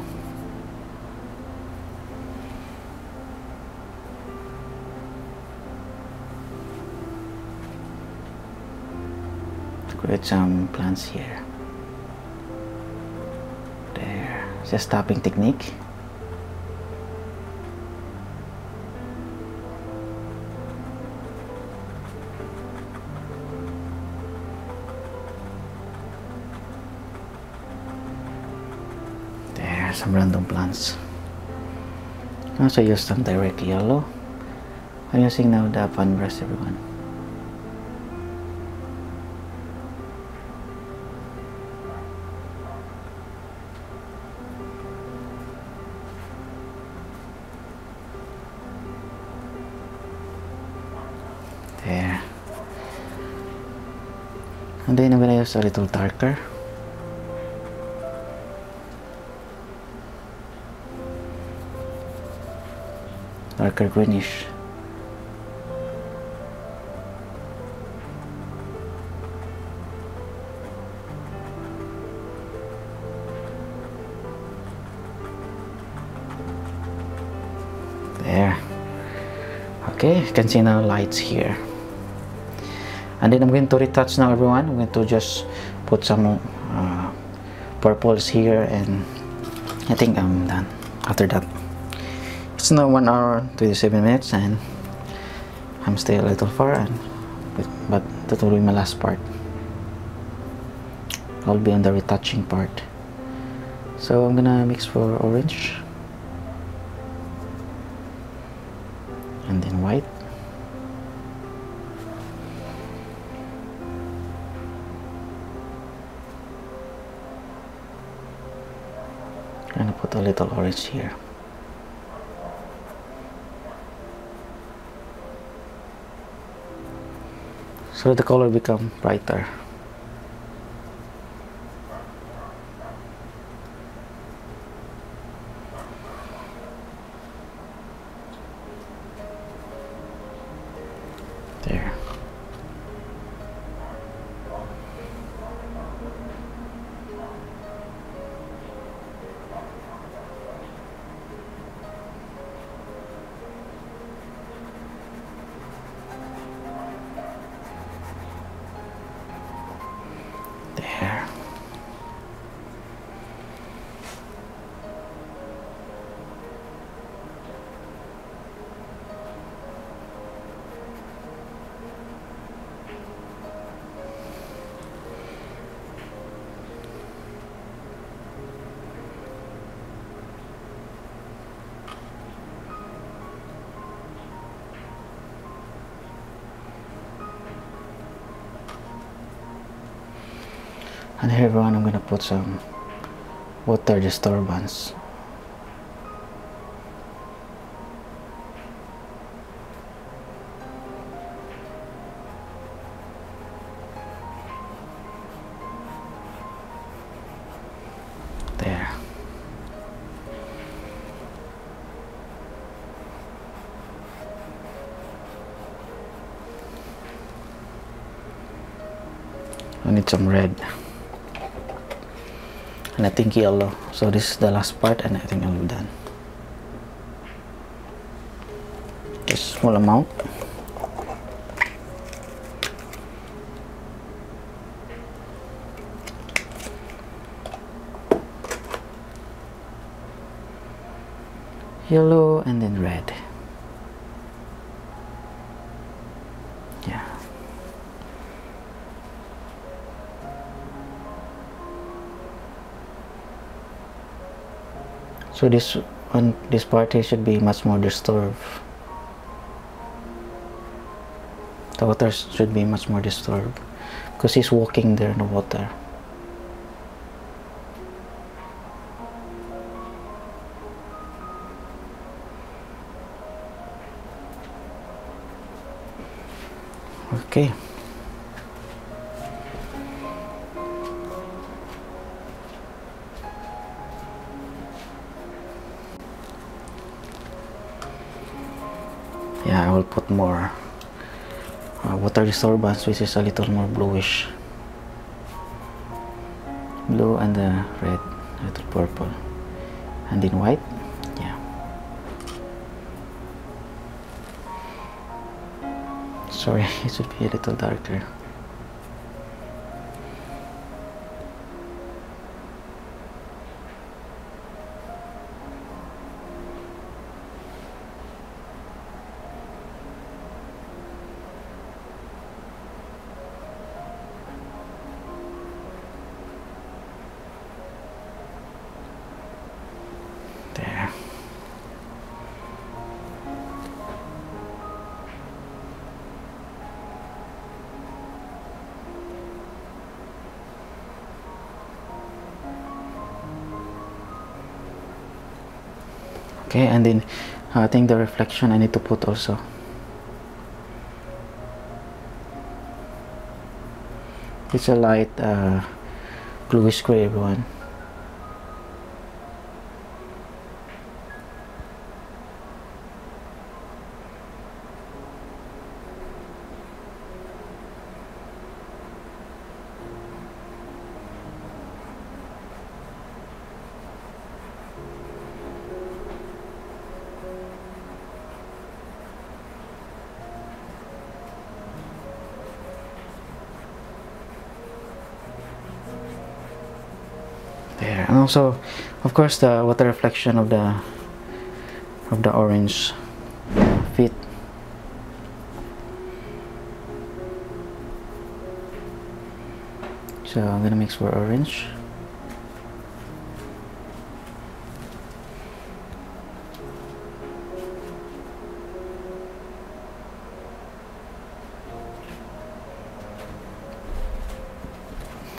Create some plants here. There. Just tapping technique Random plants. Also use some direct yellow. I'm using now the brush everyone. There. And then I'm gonna use a little darker. Parker Greenish. There. Okay, you can see now lights here. And then I'm going to retouch now everyone. I'm going to just put some uh, purples here and I think I'm done after that it's now 1 hour 27 minutes and I'm still a little far and but that will be my last part. I'll be on the retouching part. So I'm gonna mix for orange. And then white. I'm gonna put a little orange here so the color become brighter put some water disturbance. There. I need some red and I think yellow so this is the last part and I think be done. Just small amount. Yellow and then red so this one this party should be much more disturbed. The water should be much more disturbed because he's walking there in the water. Okay put more uh, water disturbance which is a little more bluish. Blue and the red little purple. And then white yeah. Sorry it should be a little darker and then I think the reflection I need to put also. It's a light uh, bluish gray everyone also of course the water reflection of the of the orange feet. So I'm gonna mix for orange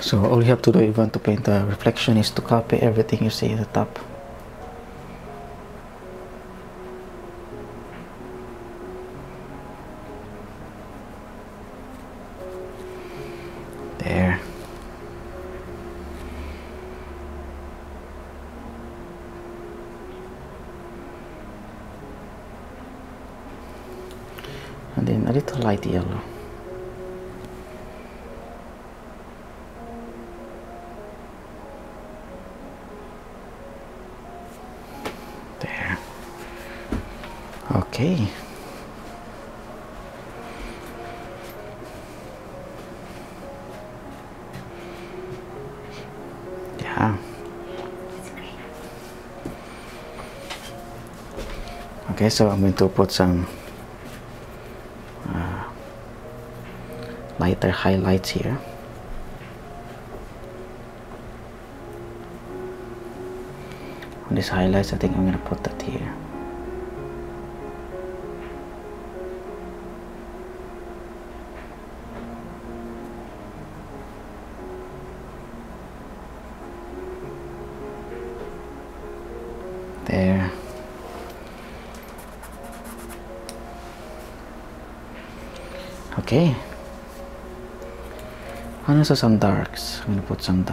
so all you have to do if you want to paint the reflection is to copy everything you see at the top okay so I'm going to put some uh, lighter highlights here. On these highlights I think I'm gonna put that here okay. And also some darks I'm gonna put some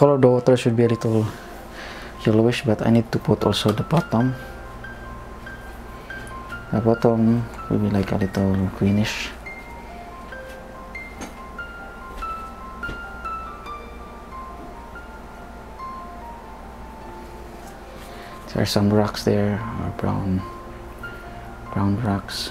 color of the water should be a little yellowish but I need to put also the bottom. The bottom will be like a little greenish. There are some rocks there or brown brown rocks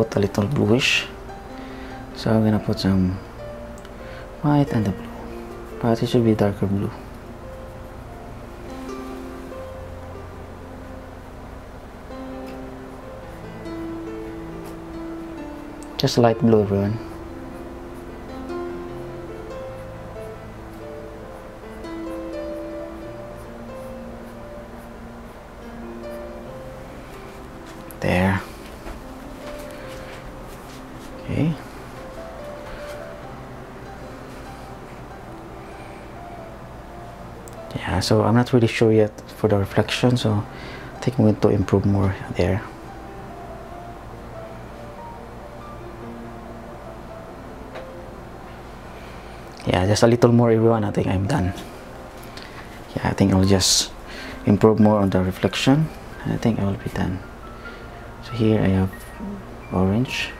put a little bluish so I'm gonna put some white and the blue. But it should be darker blue. Just light blue everyone so I'm not really sure yet for the reflection so I think I'm going to improve more there. Yeah just a little more everyone I think I'm done. Yeah I think I'll just improve more on the reflection I think I will be done. So here I have orange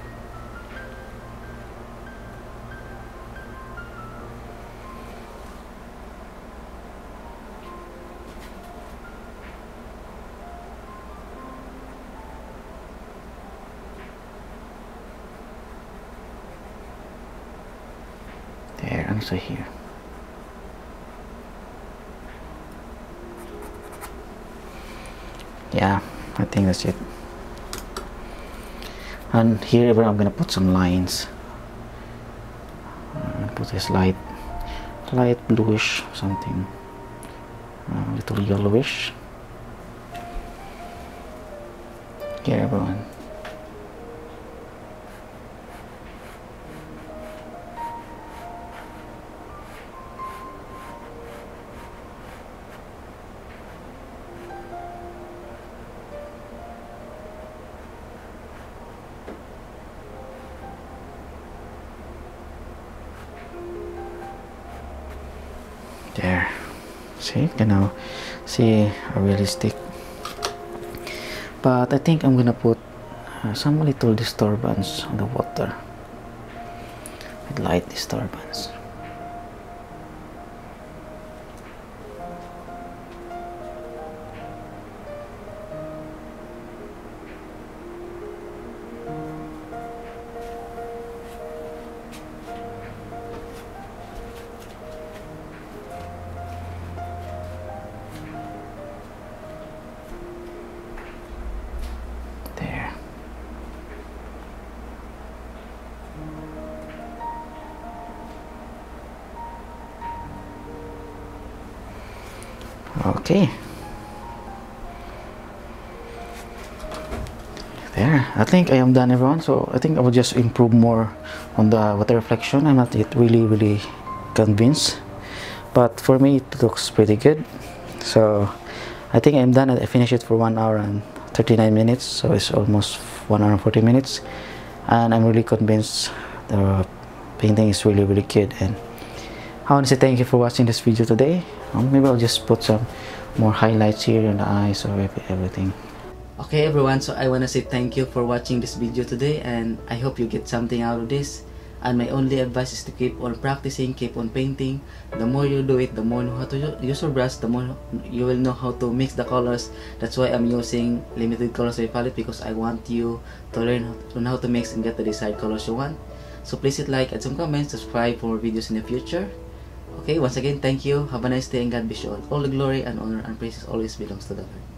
And here I'm gonna put some lines. Put this light light bluish something. Uh, little yellowish. Here everyone can now see a realistic. But I think I'm gonna put uh, some little disturbance on the water. Light disturbance think I am done everyone. So I think I will just improve more on the water reflection. I'm not yet really really convinced. But for me it looks pretty good. So I think I'm done. I finished it for one hour and 39 minutes. So it's almost one hour and 40 minutes. And I'm really convinced the painting is really really good. And I want to say thank you for watching this video today. Um, maybe I'll just put some more highlights here on the eyes or everything okay everyone so I want to say thank you for watching this video today and I hope you get something out of this. And my only advice is to keep on practicing keep on painting. The more you do it the more you know how to use your brush the more you will know how to mix the colors. That's why i'm using limited colors by palette because i want you to learn how to, learn how to mix and get the desired colors you want. So please hit like and some comments subscribe for more videos in the future. Okay once again thank you. Have a nice day and god bless you all. All the glory and honor and praises always belongs to the lord